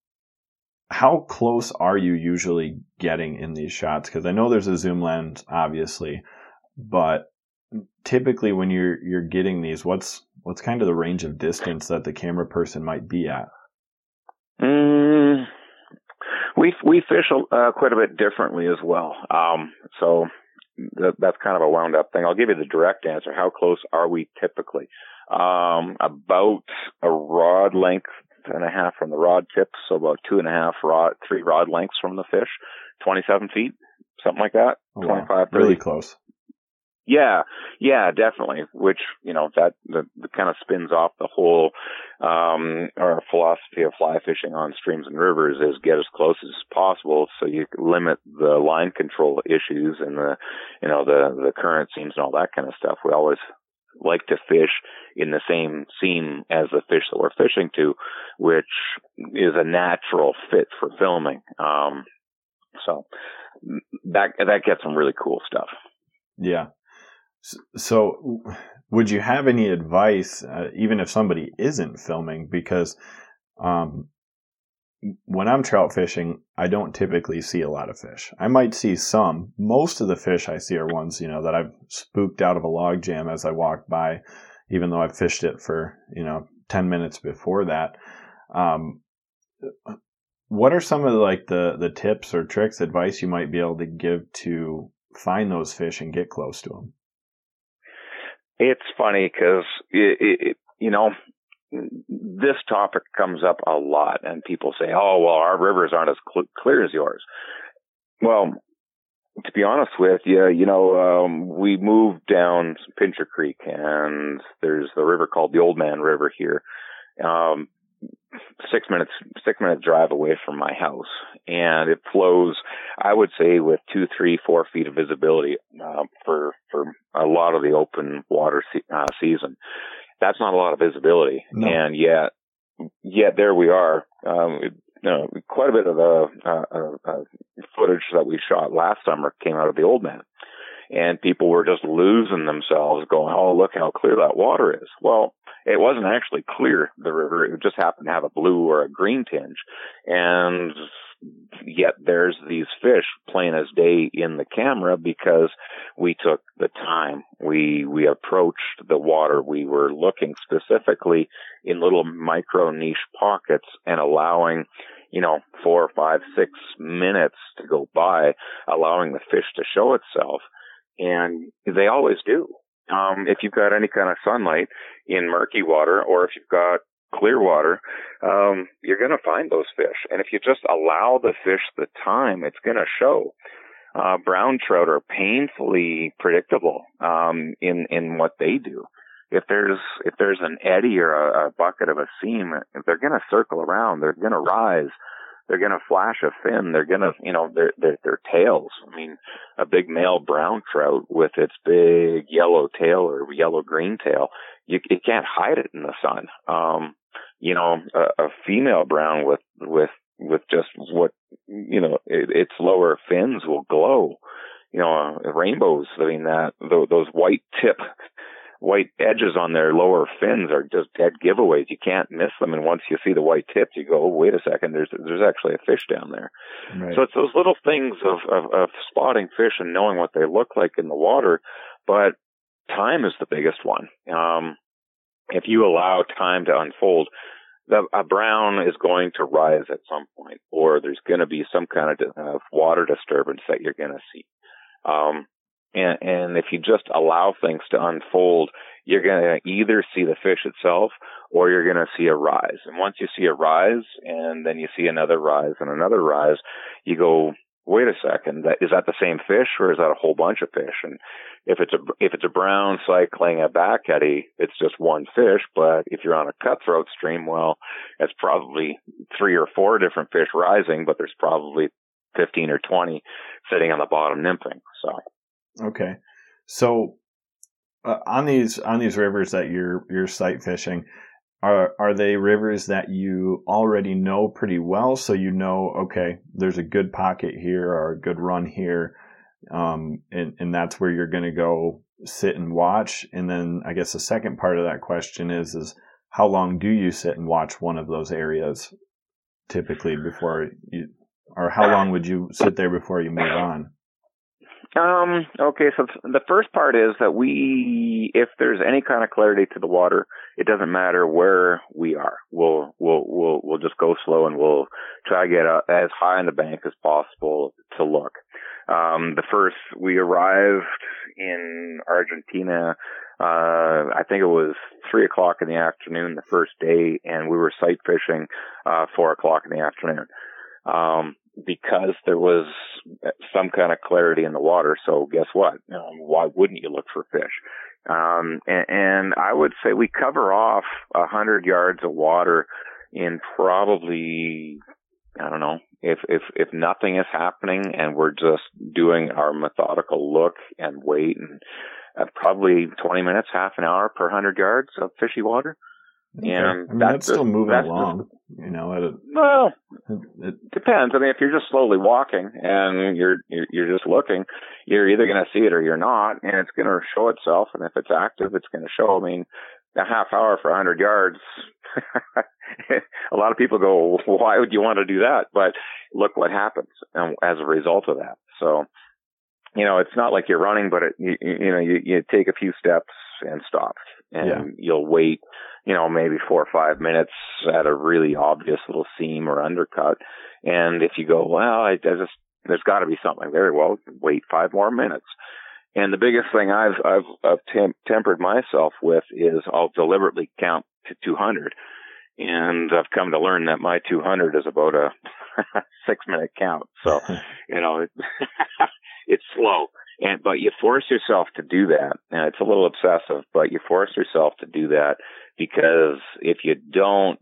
Speaker 1: how close are you usually getting in these shots? Because I know there's a zoom lens, obviously, but typically when you're you're getting these, what's what's kind of the range of distance that the camera person might be at?
Speaker 2: Mm, we we fish uh, quite a bit differently as well. Um, so th- that's kind of a wound up thing. I'll give you the direct answer. How close are we typically? Um, about a rod length and a half from the rod tip, so about two and a half rod, three rod lengths from the fish, 27 feet, something like that.
Speaker 1: Oh, 25, really close.
Speaker 2: Yeah, yeah, definitely. Which you know that, that kind of spins off the whole um, our philosophy of fly fishing on streams and rivers is get as close as possible so you limit the line control issues and the you know the the current seams and all that kind of stuff. We always like to fish in the same seam as the fish that we're fishing to, which is a natural fit for filming. Um, so that that gets some really cool stuff.
Speaker 1: Yeah. So, would you have any advice, uh, even if somebody isn't filming? Because um, when I'm trout fishing, I don't typically see a lot of fish. I might see some. Most of the fish I see are ones, you know, that I've spooked out of a log jam as I walk by, even though I've fished it for, you know, 10 minutes before that. Um, what are some of the, like the, the tips or tricks, advice you might be able to give to find those fish and get close to them?
Speaker 2: It's funny because you know this topic comes up a lot, and people say, "Oh, well, our rivers aren't as cl- clear as yours." Well, to be honest with you, you know, um, we moved down Pincher Creek, and there's the river called the Old Man River here. Um, six minutes six minute drive away from my house and it flows i would say with two three four feet of visibility uh, for for a lot of the open water se- uh, season. That's not a lot of visibility. No. and yet yet there we are um, you know, quite a bit of the uh, uh, uh, footage that we shot last summer came out of the old man and people were just losing themselves going, Oh, look how clear that water is. Well, it wasn't actually clear, the river. It just happened to have a blue or a green tinge. And yet there's these fish plain as day in the camera because we took the time. We, we approached the water. We were looking specifically in little micro niche pockets and allowing, you know, four, five, six minutes to go by, allowing the fish to show itself. And they always do. Um, if you've got any kind of sunlight in murky water, or if you've got clear water, um, you're going to find those fish. And if you just allow the fish the time, it's going to show. Uh, brown trout are painfully predictable um, in in what they do. If there's if there's an eddy or a, a bucket of a seam, they're going to circle around. They're going to rise they're going to flash a fin. They're going to, you know, their, their, their tails. I mean, a big male brown trout with its big yellow tail or yellow green tail, you, you can't hide it in the sun. Um, you know, a, a female brown with, with, with just what, you know, it, its lower fins will glow. You know, uh, rainbows. I mean, that, those white tip white edges on their lower fins are just dead giveaways. You can't miss them. And once you see the white tips, you go, oh, wait a second, there's, there's actually a fish down there. Right. So it's those little things of, of, of spotting fish and knowing what they look like in the water. But time is the biggest one. Um, if you allow time to unfold, the, a brown is going to rise at some point, or there's going to be some kind of uh, water disturbance that you're going to see. Um, and, and if you just allow things to unfold, you're going to either see the fish itself or you're going to see a rise. And once you see a rise and then you see another rise and another rise, you go, wait a second, that, is that the same fish or is that a whole bunch of fish? And if it's a, if it's a brown cycling a back eddy, it's just one fish. But if you're on a cutthroat stream, well, it's probably three or four different fish rising, but there's probably 15 or 20 sitting on the bottom nymphing. So.
Speaker 1: Okay. So uh, on these on these rivers that you're you're sight fishing, are are they rivers that you already know pretty well? So you know, okay, there's a good pocket here or a good run here, um, and and that's where you're going to go sit and watch. And then I guess the second part of that question is is how long do you sit and watch one of those areas typically before you, or how long would you sit there before you move on?
Speaker 2: Um, okay, so the first part is that we, if there's any kind of clarity to the water, it doesn't matter where we are. We'll, we'll, we'll, we'll just go slow and we'll try to get uh, as high on the bank as possible to look. Um, the first, we arrived in Argentina, uh, I think it was three o'clock in the afternoon the first day and we were sight fishing, uh, four o'clock in the afternoon. Um, because there was some kind of clarity in the water. So guess what? Um, why wouldn't you look for fish? Um, and, and I would say we cover off a hundred yards of water in probably, I don't know, if, if, if nothing is happening and we're just doing our methodical look and wait and uh, probably 20 minutes, half an hour per hundred yards of fishy water.
Speaker 1: Okay. And I mean, that's, that's still moving along. you know, at a,
Speaker 2: well, it, it, depends. I mean, if you're just slowly walking and you're you're, you're just looking, you're either going to see it or you're not, and it's going to show itself. And if it's active, it's going to show. I mean, a half hour for a 100 yards. a lot of people go, "Why would you want to do that?" But look what happens um, as a result of that. So, you know, it's not like you're running, but it, you, you know, you, you take a few steps and stop, and yeah. you'll wait you know, maybe four or five minutes at a really obvious little seam or undercut. And if you go, well, I, I just, there's got to be something there. Well, wait five more minutes. And the biggest thing I've, I've, I've tem- tempered myself with is I'll deliberately count to 200. And I've come to learn that my 200 is about a six minute count. So, you know, it, it's slow. And, but you force yourself to do that. And it's a little obsessive, but you force yourself to do that because if you don't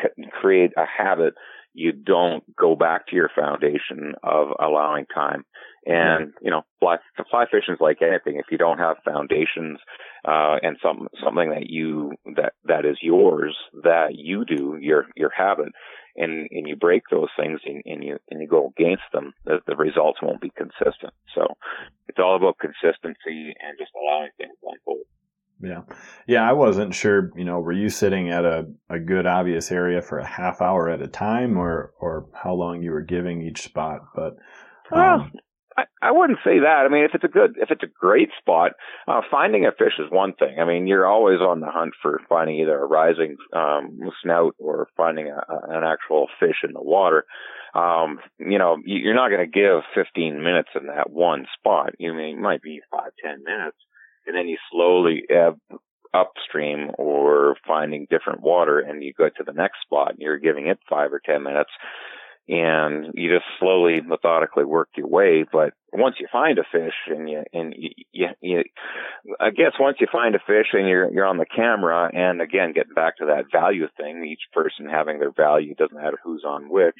Speaker 2: c- create a habit, you don't go back to your foundation of allowing time. And, you know, fly, fly fishing is like anything. If you don't have foundations, uh, and some, something that you, that, that is yours, that you do, your, your habit, and, and you break those things and, and you, and you go against them, the, the results won't be consistent. So it's all about consistency and just allowing things to unfold.
Speaker 1: Yeah. Yeah, I wasn't sure, you know, were you sitting at a, a good obvious area for a half hour at a time or, or how long you were giving each spot, but,
Speaker 2: um, well, I, I wouldn't say that. I mean, if it's a good, if it's a great spot, uh, finding a fish is one thing. I mean, you're always on the hunt for finding either a rising, um, snout or finding a, an actual fish in the water. Um, you know, you're not going to give 15 minutes in that one spot. You mean, it might be five, ten minutes and then you slowly ebb upstream or finding different water and you go to the next spot and you're giving it five or ten minutes and you just slowly methodically work your way. But once you find a fish and you and you, you, you I guess once you find a fish and you're you're on the camera and again getting back to that value thing each person having their value doesn't matter who's on which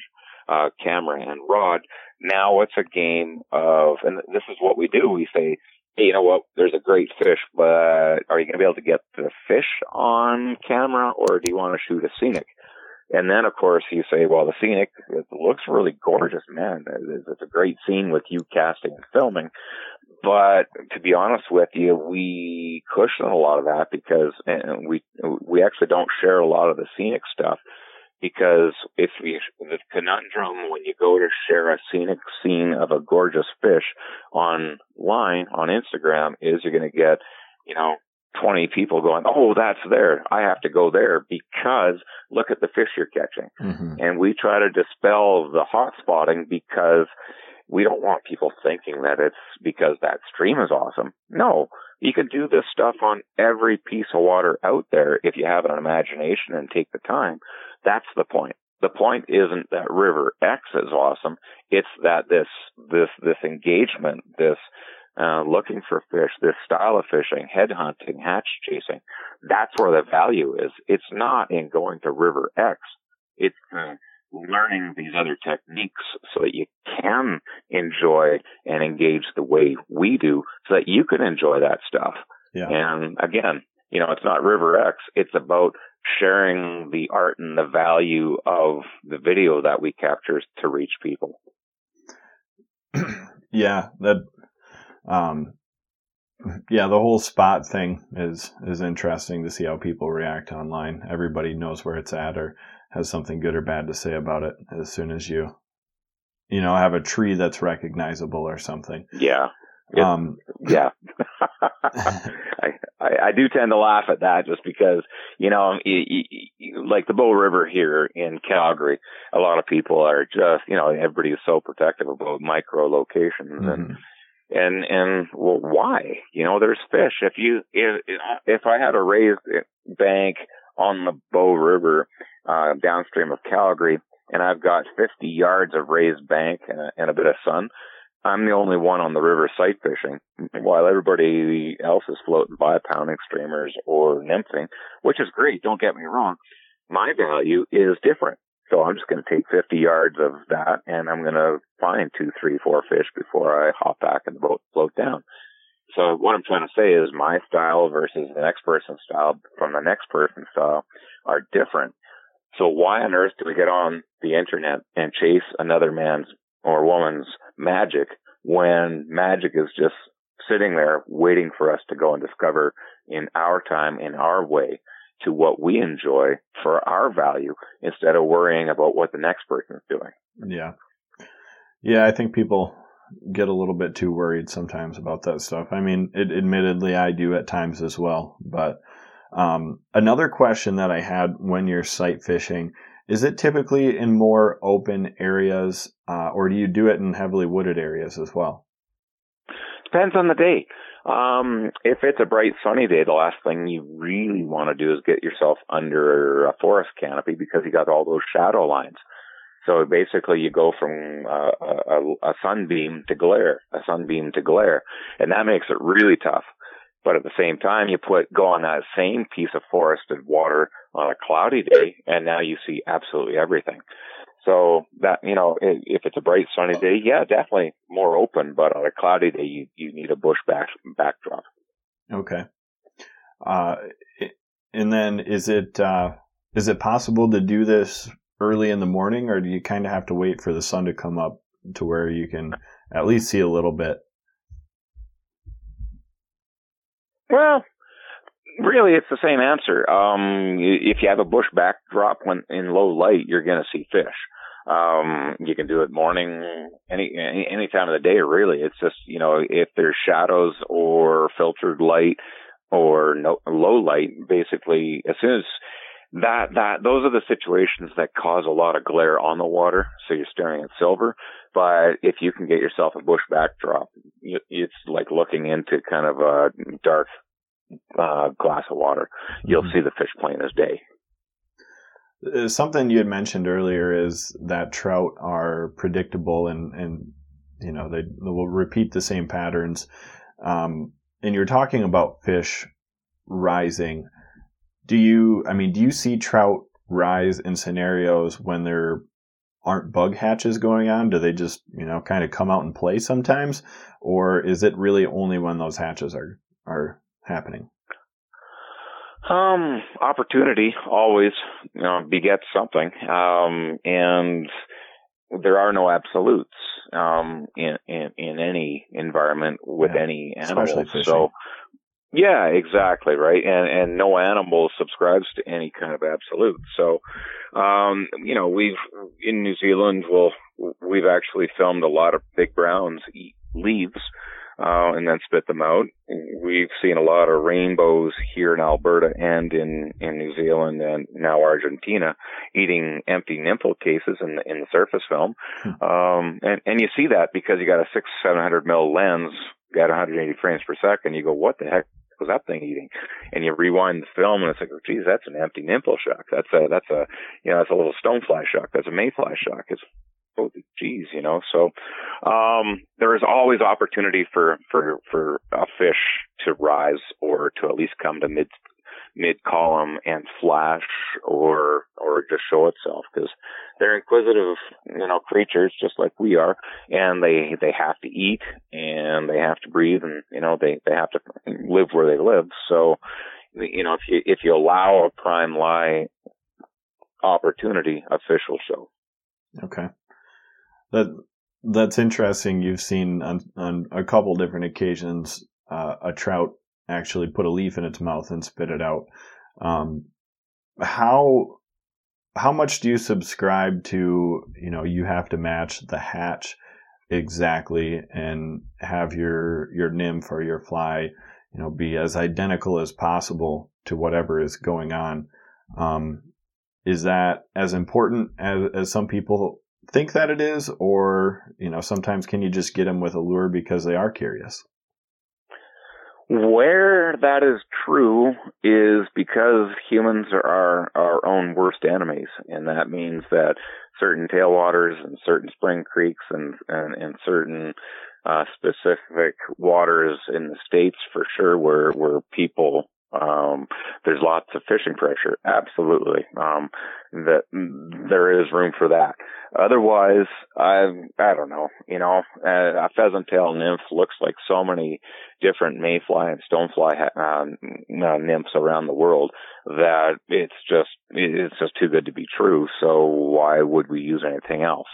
Speaker 2: uh camera and rod now it's a game of and this is what we do. We say hey, you know what? There's a great fish but are you going to be able to get the fish on camera or do you want to shoot a scenic and then, of course, you say, well, the scenic it looks really gorgeous, man. It's a great scene with you casting and filming. But to be honest with you, we cushion a lot of that because we we actually don't share a lot of the scenic stuff because if we the conundrum when you go to share a scenic scene of a gorgeous fish online on Instagram is you're going to get you know 20 people going, Oh, that's there. I have to go there because look at the fish you're catching. Mm-hmm. And we try to dispel the hot spotting because we don't want people thinking that it's because that stream is awesome. No, you can do this stuff on every piece of water out there if you have an imagination and take the time. That's the point. The point isn't that River X is awesome. It's that this, this, this engagement, this, uh, looking for fish, this style of fishing, head hunting, hatch chasing, that's where the value is. It's not in going to River X. It's uh, learning these other techniques so that you can enjoy and engage the way we do so that you can enjoy that stuff. Yeah. And again, you know, it's not River X. It's about sharing the art and the value of the video that we capture to reach people.
Speaker 1: yeah, that um, yeah, the whole spot thing is is interesting to see how people react online. Everybody knows where it's at or has something good or bad to say about it as soon as you you know have a tree that's recognizable or something.
Speaker 2: Yeah. It, um, yeah, I, I, I do tend to laugh at that just because you know, like the Bow River here in Calgary, a lot of people are just you know everybody is so protective about micro locations mm-hmm. and and and well why? You know there's fish. If you if if i had a raised bank on the bow river uh downstream of calgary and i've got 50 yards of raised bank and a, and a bit of sun i'm the only one on the river sight fishing while everybody else is floating by pounding streamers or nymphing which is great don't get me wrong. My value is different so I'm just going to take 50 yards of that and I'm going to find two, three, four fish before I hop back in the boat, float down. So what I'm trying to say is my style versus the next person's style from the next person's style are different. So why on earth do we get on the internet and chase another man's or woman's magic when magic is just sitting there waiting for us to go and discover in our time, in our way? To what we enjoy for our value instead of worrying about what the next person's doing.
Speaker 1: Yeah. Yeah, I think people get a little bit too worried sometimes about that stuff. I mean, it, admittedly, I do at times as well. But um, another question that I had when you're sight fishing is it typically in more open areas, uh, or do you do it in heavily wooded areas as well?
Speaker 2: Depends on the day. Um, if it's a bright sunny day, the last thing you really want to do is get yourself under a forest canopy because you got all those shadow lines. So basically you go from uh, a, a sunbeam to glare, a sunbeam to glare, and that makes it really tough. But at the same time, you put, go on that same piece of forested water on a cloudy day and now you see absolutely everything. So that, you know, if it's a bright sunny day, yeah, definitely more open, but on a cloudy day, you, you need a bush back, backdrop.
Speaker 1: Okay. Uh, and then is it, uh, is it possible to do this early in the morning or do you kind of have to wait for the sun to come up to where you can at least see a little bit?
Speaker 2: Well, really, it's the same answer. Um, if you have a bush backdrop when in low light, you're going to see fish. Um, you can do it morning, any, any, time of the day, really. It's just, you know, if there's shadows or filtered light or no, low light, basically, as soon as that, that, those are the situations that cause a lot of glare on the water. So you're staring at silver. But if you can get yourself a bush backdrop, it's like looking into kind of a dark uh, glass of water, you'll mm-hmm. see the fish plain as day.
Speaker 1: Uh, something you had mentioned earlier is that trout are predictable and, and you know they, they will repeat the same patterns. Um, and you're talking about fish rising. Do you? I mean, do you see trout rise in scenarios when there aren't bug hatches going on? Do they just you know kind of come out and play sometimes, or is it really only when those hatches are are happening?
Speaker 2: Um, opportunity always, you know, begets something. Um, and there are no absolutes, um, in, in, in any environment with yeah, any animal. So, yeah, exactly, right. And, and no animal subscribes to any kind of absolute. So, um, you know, we've, in New Zealand, we'll, we've actually filmed a lot of big browns eat leaves uh, and then spit them out. We've seen a lot of rainbows here in Alberta and in, in New Zealand and now Argentina eating empty nymphal cases in the, in the surface film. Hmm. Um, and, and you see that because you got a six, 700 mil lens, got 180 frames per second. You go, what the heck? was that thing eating? And you rewind the film, and it's like, oh, geez, that's an empty nymphal shuck. That's a that's a you know that's a little stonefly shuck. That's a mayfly shuck. It's oh geez, you know. So um, there is always opportunity for for for a fish to rise or to at least come to mid mid column and flash or or just show itself because they're inquisitive you know creatures just like we are and they they have to eat and they have to breathe and you know they they have to live where they live so you know if you if you allow a prime lie opportunity a fish will show
Speaker 1: okay that that's interesting. You've seen on, on a couple different occasions uh, a trout actually put a leaf in its mouth and spit it out. Um, how how much do you subscribe to? You know, you have to match the hatch exactly and have your your nymph or your fly, you know, be as identical as possible to whatever is going on. Um, is that as important as, as some people think that it is, or you know, sometimes can you just get them with a lure because they are curious?
Speaker 2: Where that is true is because humans are our, our own worst enemies, and that means that certain tailwaters and certain spring creeks and and, and certain uh, specific waters in the states for sure where where people um, there's lots of fishing pressure. Absolutely. Um, that there is room for that. Otherwise, I, I don't know, you know, a pheasant tail nymph looks like so many different mayfly and stonefly, uh, nymphs around the world that it's just, it's just too good to be true. So why would we use anything else?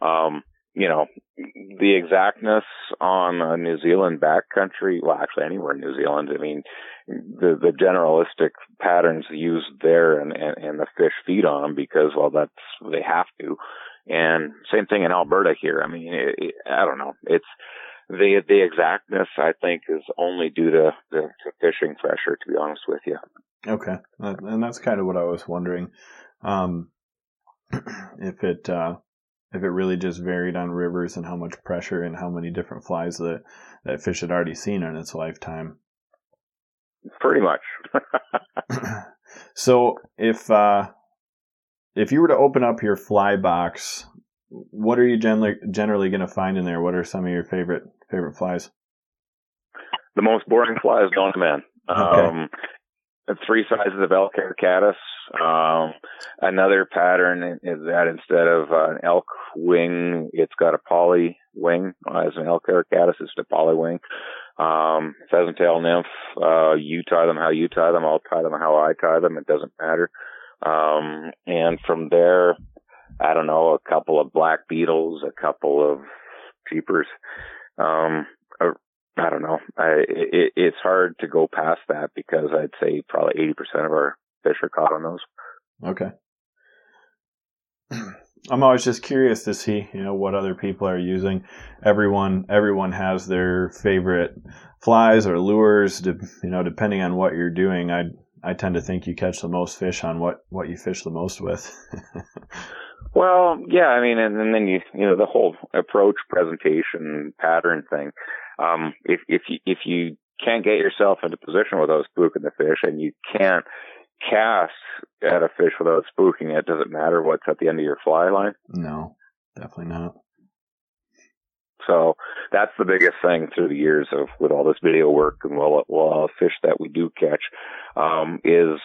Speaker 2: Um, you know, the exactness on a New Zealand backcountry, well, actually anywhere in New Zealand, I mean, the, the generalistic patterns used there and, and, and the fish feed on them because, well, that's, they have to. And same thing in Alberta here. I mean, it, it, I don't know. It's, the, the exactness, I think, is only due to the to fishing pressure, to be honest with you.
Speaker 1: Okay. And that's kind of what I was wondering. Um, if it, uh, if it really just varied on rivers and how much pressure and how many different flies that that fish had already seen in its lifetime.
Speaker 2: Pretty much.
Speaker 1: so if uh, if you were to open up your fly box, what are you generally generally going to find in there? What are some of your favorite favorite flies?
Speaker 2: The most boring flies known to man. Okay. Um, three sizes of elk hair caddis. Um, another pattern is that instead of an elk wing, it's got a poly wing. Uh, as an elk hair caddis, it's a poly wing. Um, pheasant tail nymph, uh, you tie them how you tie them. I'll tie them how I tie them. It doesn't matter. Um, and from there, I don't know, a couple of black beetles, a couple of jeepers. Um, I don't know. I, it, it's hard to go past that because I'd say probably 80% of our fish are caught on those.
Speaker 1: Okay. I'm always just curious to see, you know, what other people are using. Everyone, everyone has their favorite flies or lures, to, you know, depending on what you're doing. I, I tend to think you catch the most fish on what, what you fish the most with.
Speaker 2: well, yeah, I mean, and, and then you, you know, the whole approach, presentation, pattern thing um, if if you if you can't get yourself into position with without spooking the fish, and you can't cast at a fish without spooking it. Does it matter what's at the end of your fly line?
Speaker 1: No, definitely not.
Speaker 2: So that's the biggest thing through the years of with all this video work and well, well, fish that we do catch, um, is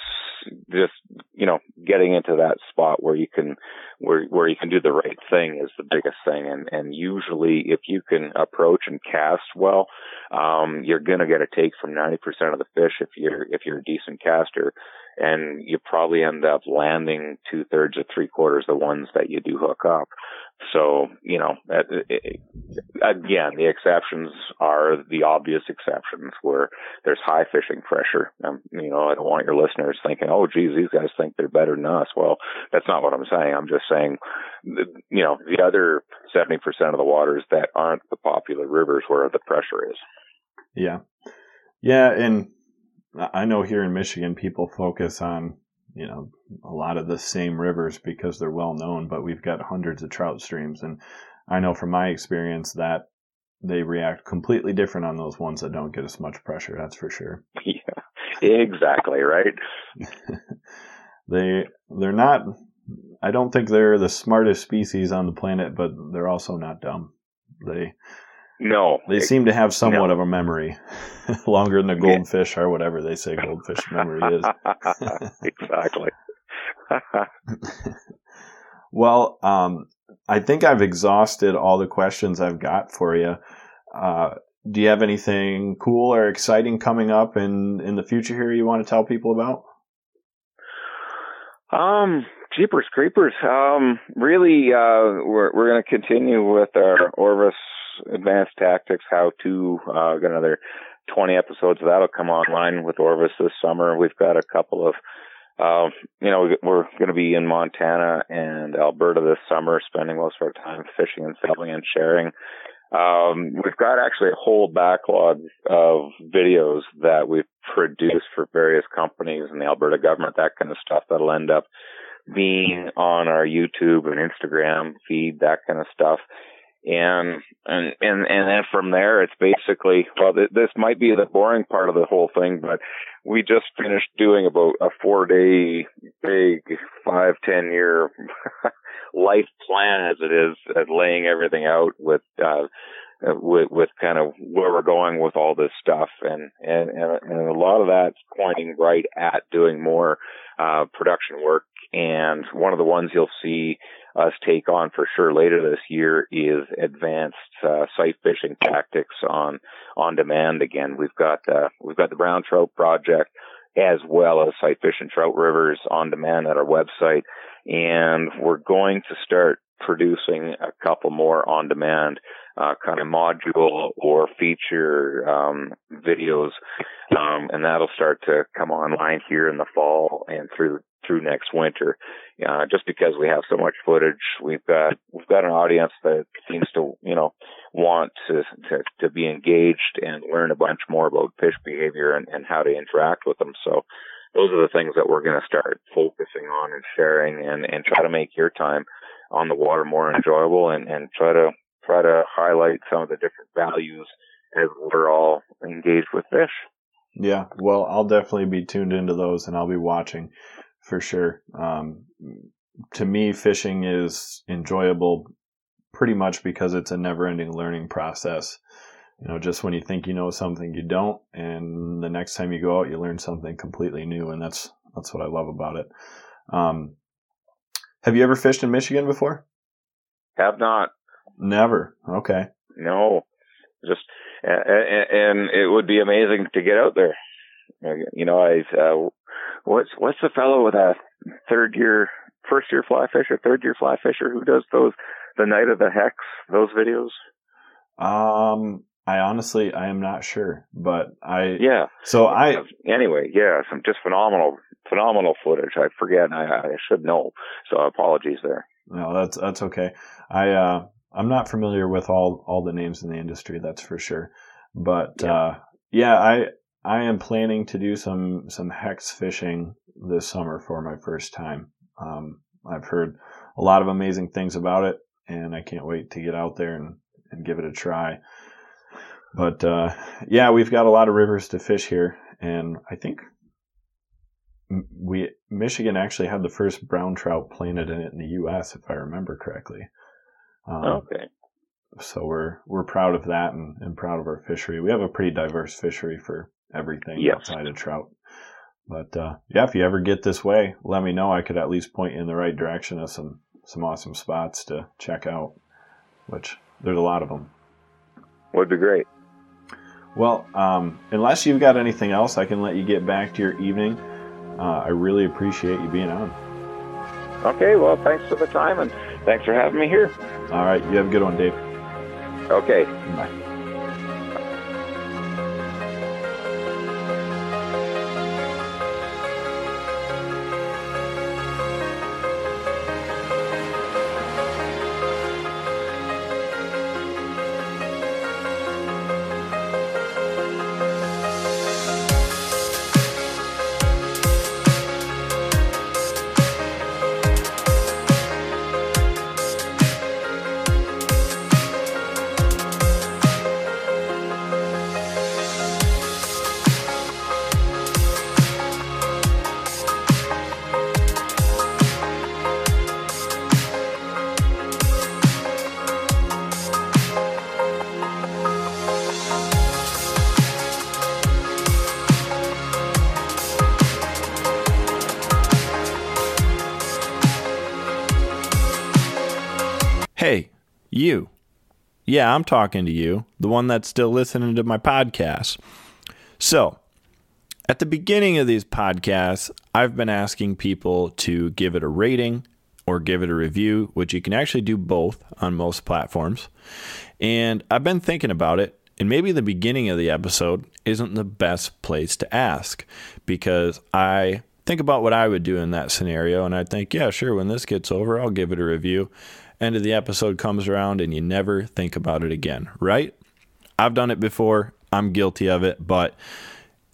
Speaker 2: just you know getting into that spot where you can where where you can do the right thing is the biggest thing and and usually if you can approach and cast well um you're going to get a take from 90% of the fish if you're if you're a decent caster and you probably end up landing two thirds or three quarters the ones that you do hook up. So, you know, again, the exceptions are the obvious exceptions where there's high fishing pressure. Um, you know, I don't want your listeners thinking, oh, geez, these guys think they're better than us. Well, that's not what I'm saying. I'm just saying, you know, the other 70% of the waters that aren't the popular rivers where the pressure is.
Speaker 1: Yeah. Yeah. And I know here in Michigan, people focus on you know a lot of the same rivers because they're well known, but we've got hundreds of trout streams, and I know from my experience that they react completely different on those ones that don't get as much pressure. That's for sure.
Speaker 2: Yeah, exactly right.
Speaker 1: they they're not. I don't think they're the smartest species on the planet, but they're also not dumb. They
Speaker 2: no.
Speaker 1: They seem to have somewhat no. of a memory, longer than a goldfish or whatever they say goldfish memory is.
Speaker 2: exactly.
Speaker 1: well, um, I think I've exhausted all the questions I've got for you. Uh, do you have anything cool or exciting coming up in, in the future here you want to tell people about?
Speaker 2: Um, Jeepers Creepers. Um, really, uh, we're, we're going to continue with our Orvis advanced tactics, how to, uh, got another 20 episodes that'll come online with Orvis this summer. We've got a couple of, uh, you know, we're going to be in Montana and Alberta this summer, spending most of our time fishing and filming and sharing. Um, we've got actually a whole backlog of videos that we've produced for various companies and the Alberta government, that kind of stuff that'll end up being on our YouTube and Instagram feed, that kind of stuff and and and and then from there it's basically well th- this might be the boring part of the whole thing but we just finished doing about a four day big five ten year life plan as it is at laying everything out with uh with with kind of where we're going with all this stuff. And and and, and a lot of that's pointing right at doing more uh production work. And one of the ones you'll see us take on for sure later this year is advanced uh, sight fishing tactics on on demand. Again, we've got uh, we've got the brown trout project as well as sight fishing trout rivers on demand at our website, and we're going to start producing a couple more on demand uh, kind of module or feature um, videos, um, and that'll start to come online here in the fall and through through next winter. Uh, just because we have so much footage, we've got we've got an audience that seems to you know want to to, to be engaged and learn a bunch more about fish behavior and, and how to interact with them. So those are the things that we're going to start focusing on and sharing and, and try to make your time on the water more enjoyable and, and try to try to highlight some of the different values as we're all engaged with fish.
Speaker 1: Yeah, well, I'll definitely be tuned into those and I'll be watching for sure. Um, to me, fishing is enjoyable pretty much because it's a never ending learning process. You know, just when you think you know something, you don't, and the next time you go out, you learn something completely new, and that's that's what I love about it. Um, have you ever fished in Michigan before?
Speaker 2: Have not.
Speaker 1: Never. Okay.
Speaker 2: No, just and, it would be amazing to get out there. You know, I uh, what's what's the fellow with a third year, first year fly fisher, third year fly fisher who does those the night of the hex those videos?
Speaker 1: Um, I honestly I am not sure, but I
Speaker 2: yeah.
Speaker 1: So I
Speaker 2: anyway yeah, some just phenomenal phenomenal footage. I forget. I I should know. So apologies there.
Speaker 1: No, that's that's okay. I uh I'm not familiar with all all the names in the industry, that's for sure. But yeah. uh, yeah, I I am planning to do some some hex fishing this summer for my first time. Um, I've heard a lot of amazing things about it, and I can't wait to get out there and, and give it a try. But uh, yeah, we've got a lot of rivers to fish here, and I think we Michigan actually had the first brown trout planted in it in the U.S. if I remember correctly.
Speaker 2: Um, okay.
Speaker 1: So we're we're proud of that and, and, proud of our fishery. We have a pretty diverse fishery for everything
Speaker 2: yes.
Speaker 1: outside of trout. But uh, yeah, if you ever get this way, let me know. I could at least point you in the right direction of some some awesome spots to check out. Which there's a lot of them.
Speaker 2: Would be great.
Speaker 1: Well, um, unless you've got anything else, I can let you get back to your evening. Uh, I really appreciate you being on.
Speaker 2: Okay, well, thanks for the time and thanks for having me here.
Speaker 1: All right, you have a good one, Dave.
Speaker 2: Okay.
Speaker 1: Bye. Yeah, I'm talking to you, the one that's still listening to my podcast. So, at the beginning of these podcasts, I've been asking people to give it a rating or give it a review, which you can actually do both on most platforms. And I've been thinking about it, and maybe the beginning of the episode isn't the best place to ask because I think about what I would do in that scenario and I think, yeah, sure, when this gets over, I'll give it a review end of the episode comes around and you never think about it again, right? I've done it before. I'm guilty of it, but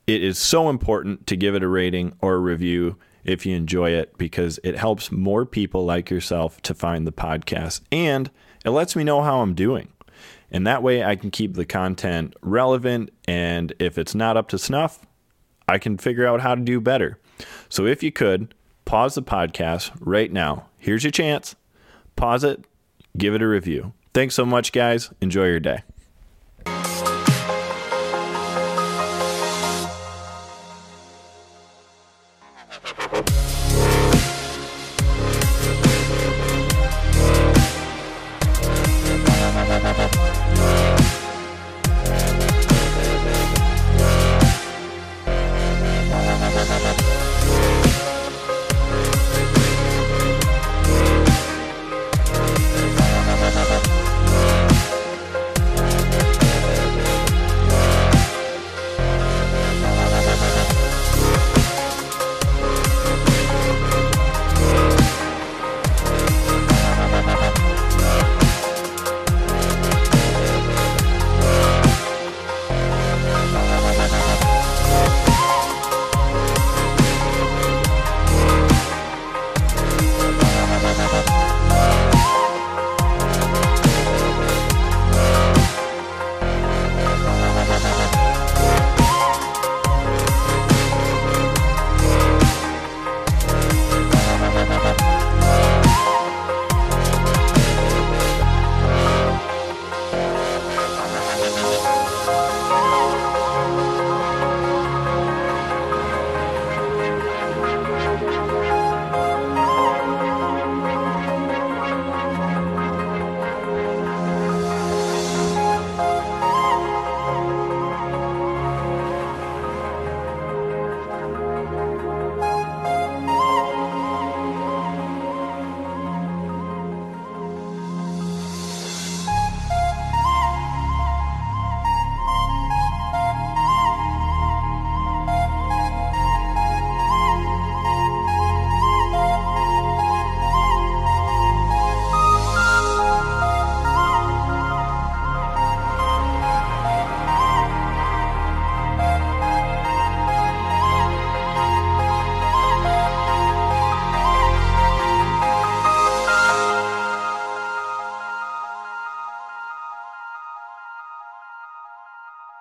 Speaker 1: it is so important to give it a rating or a review if you enjoy it because it helps more people like yourself to find the podcast and it lets me know how I'm doing. And that way I can keep the content relevant. And if it's not up to snuff, I can figure out how to do better. So if you could, pause the podcast right now. Here's your chance pause it, give it a review. Thanks so much, guys. Enjoy your day.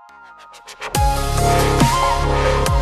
Speaker 3: you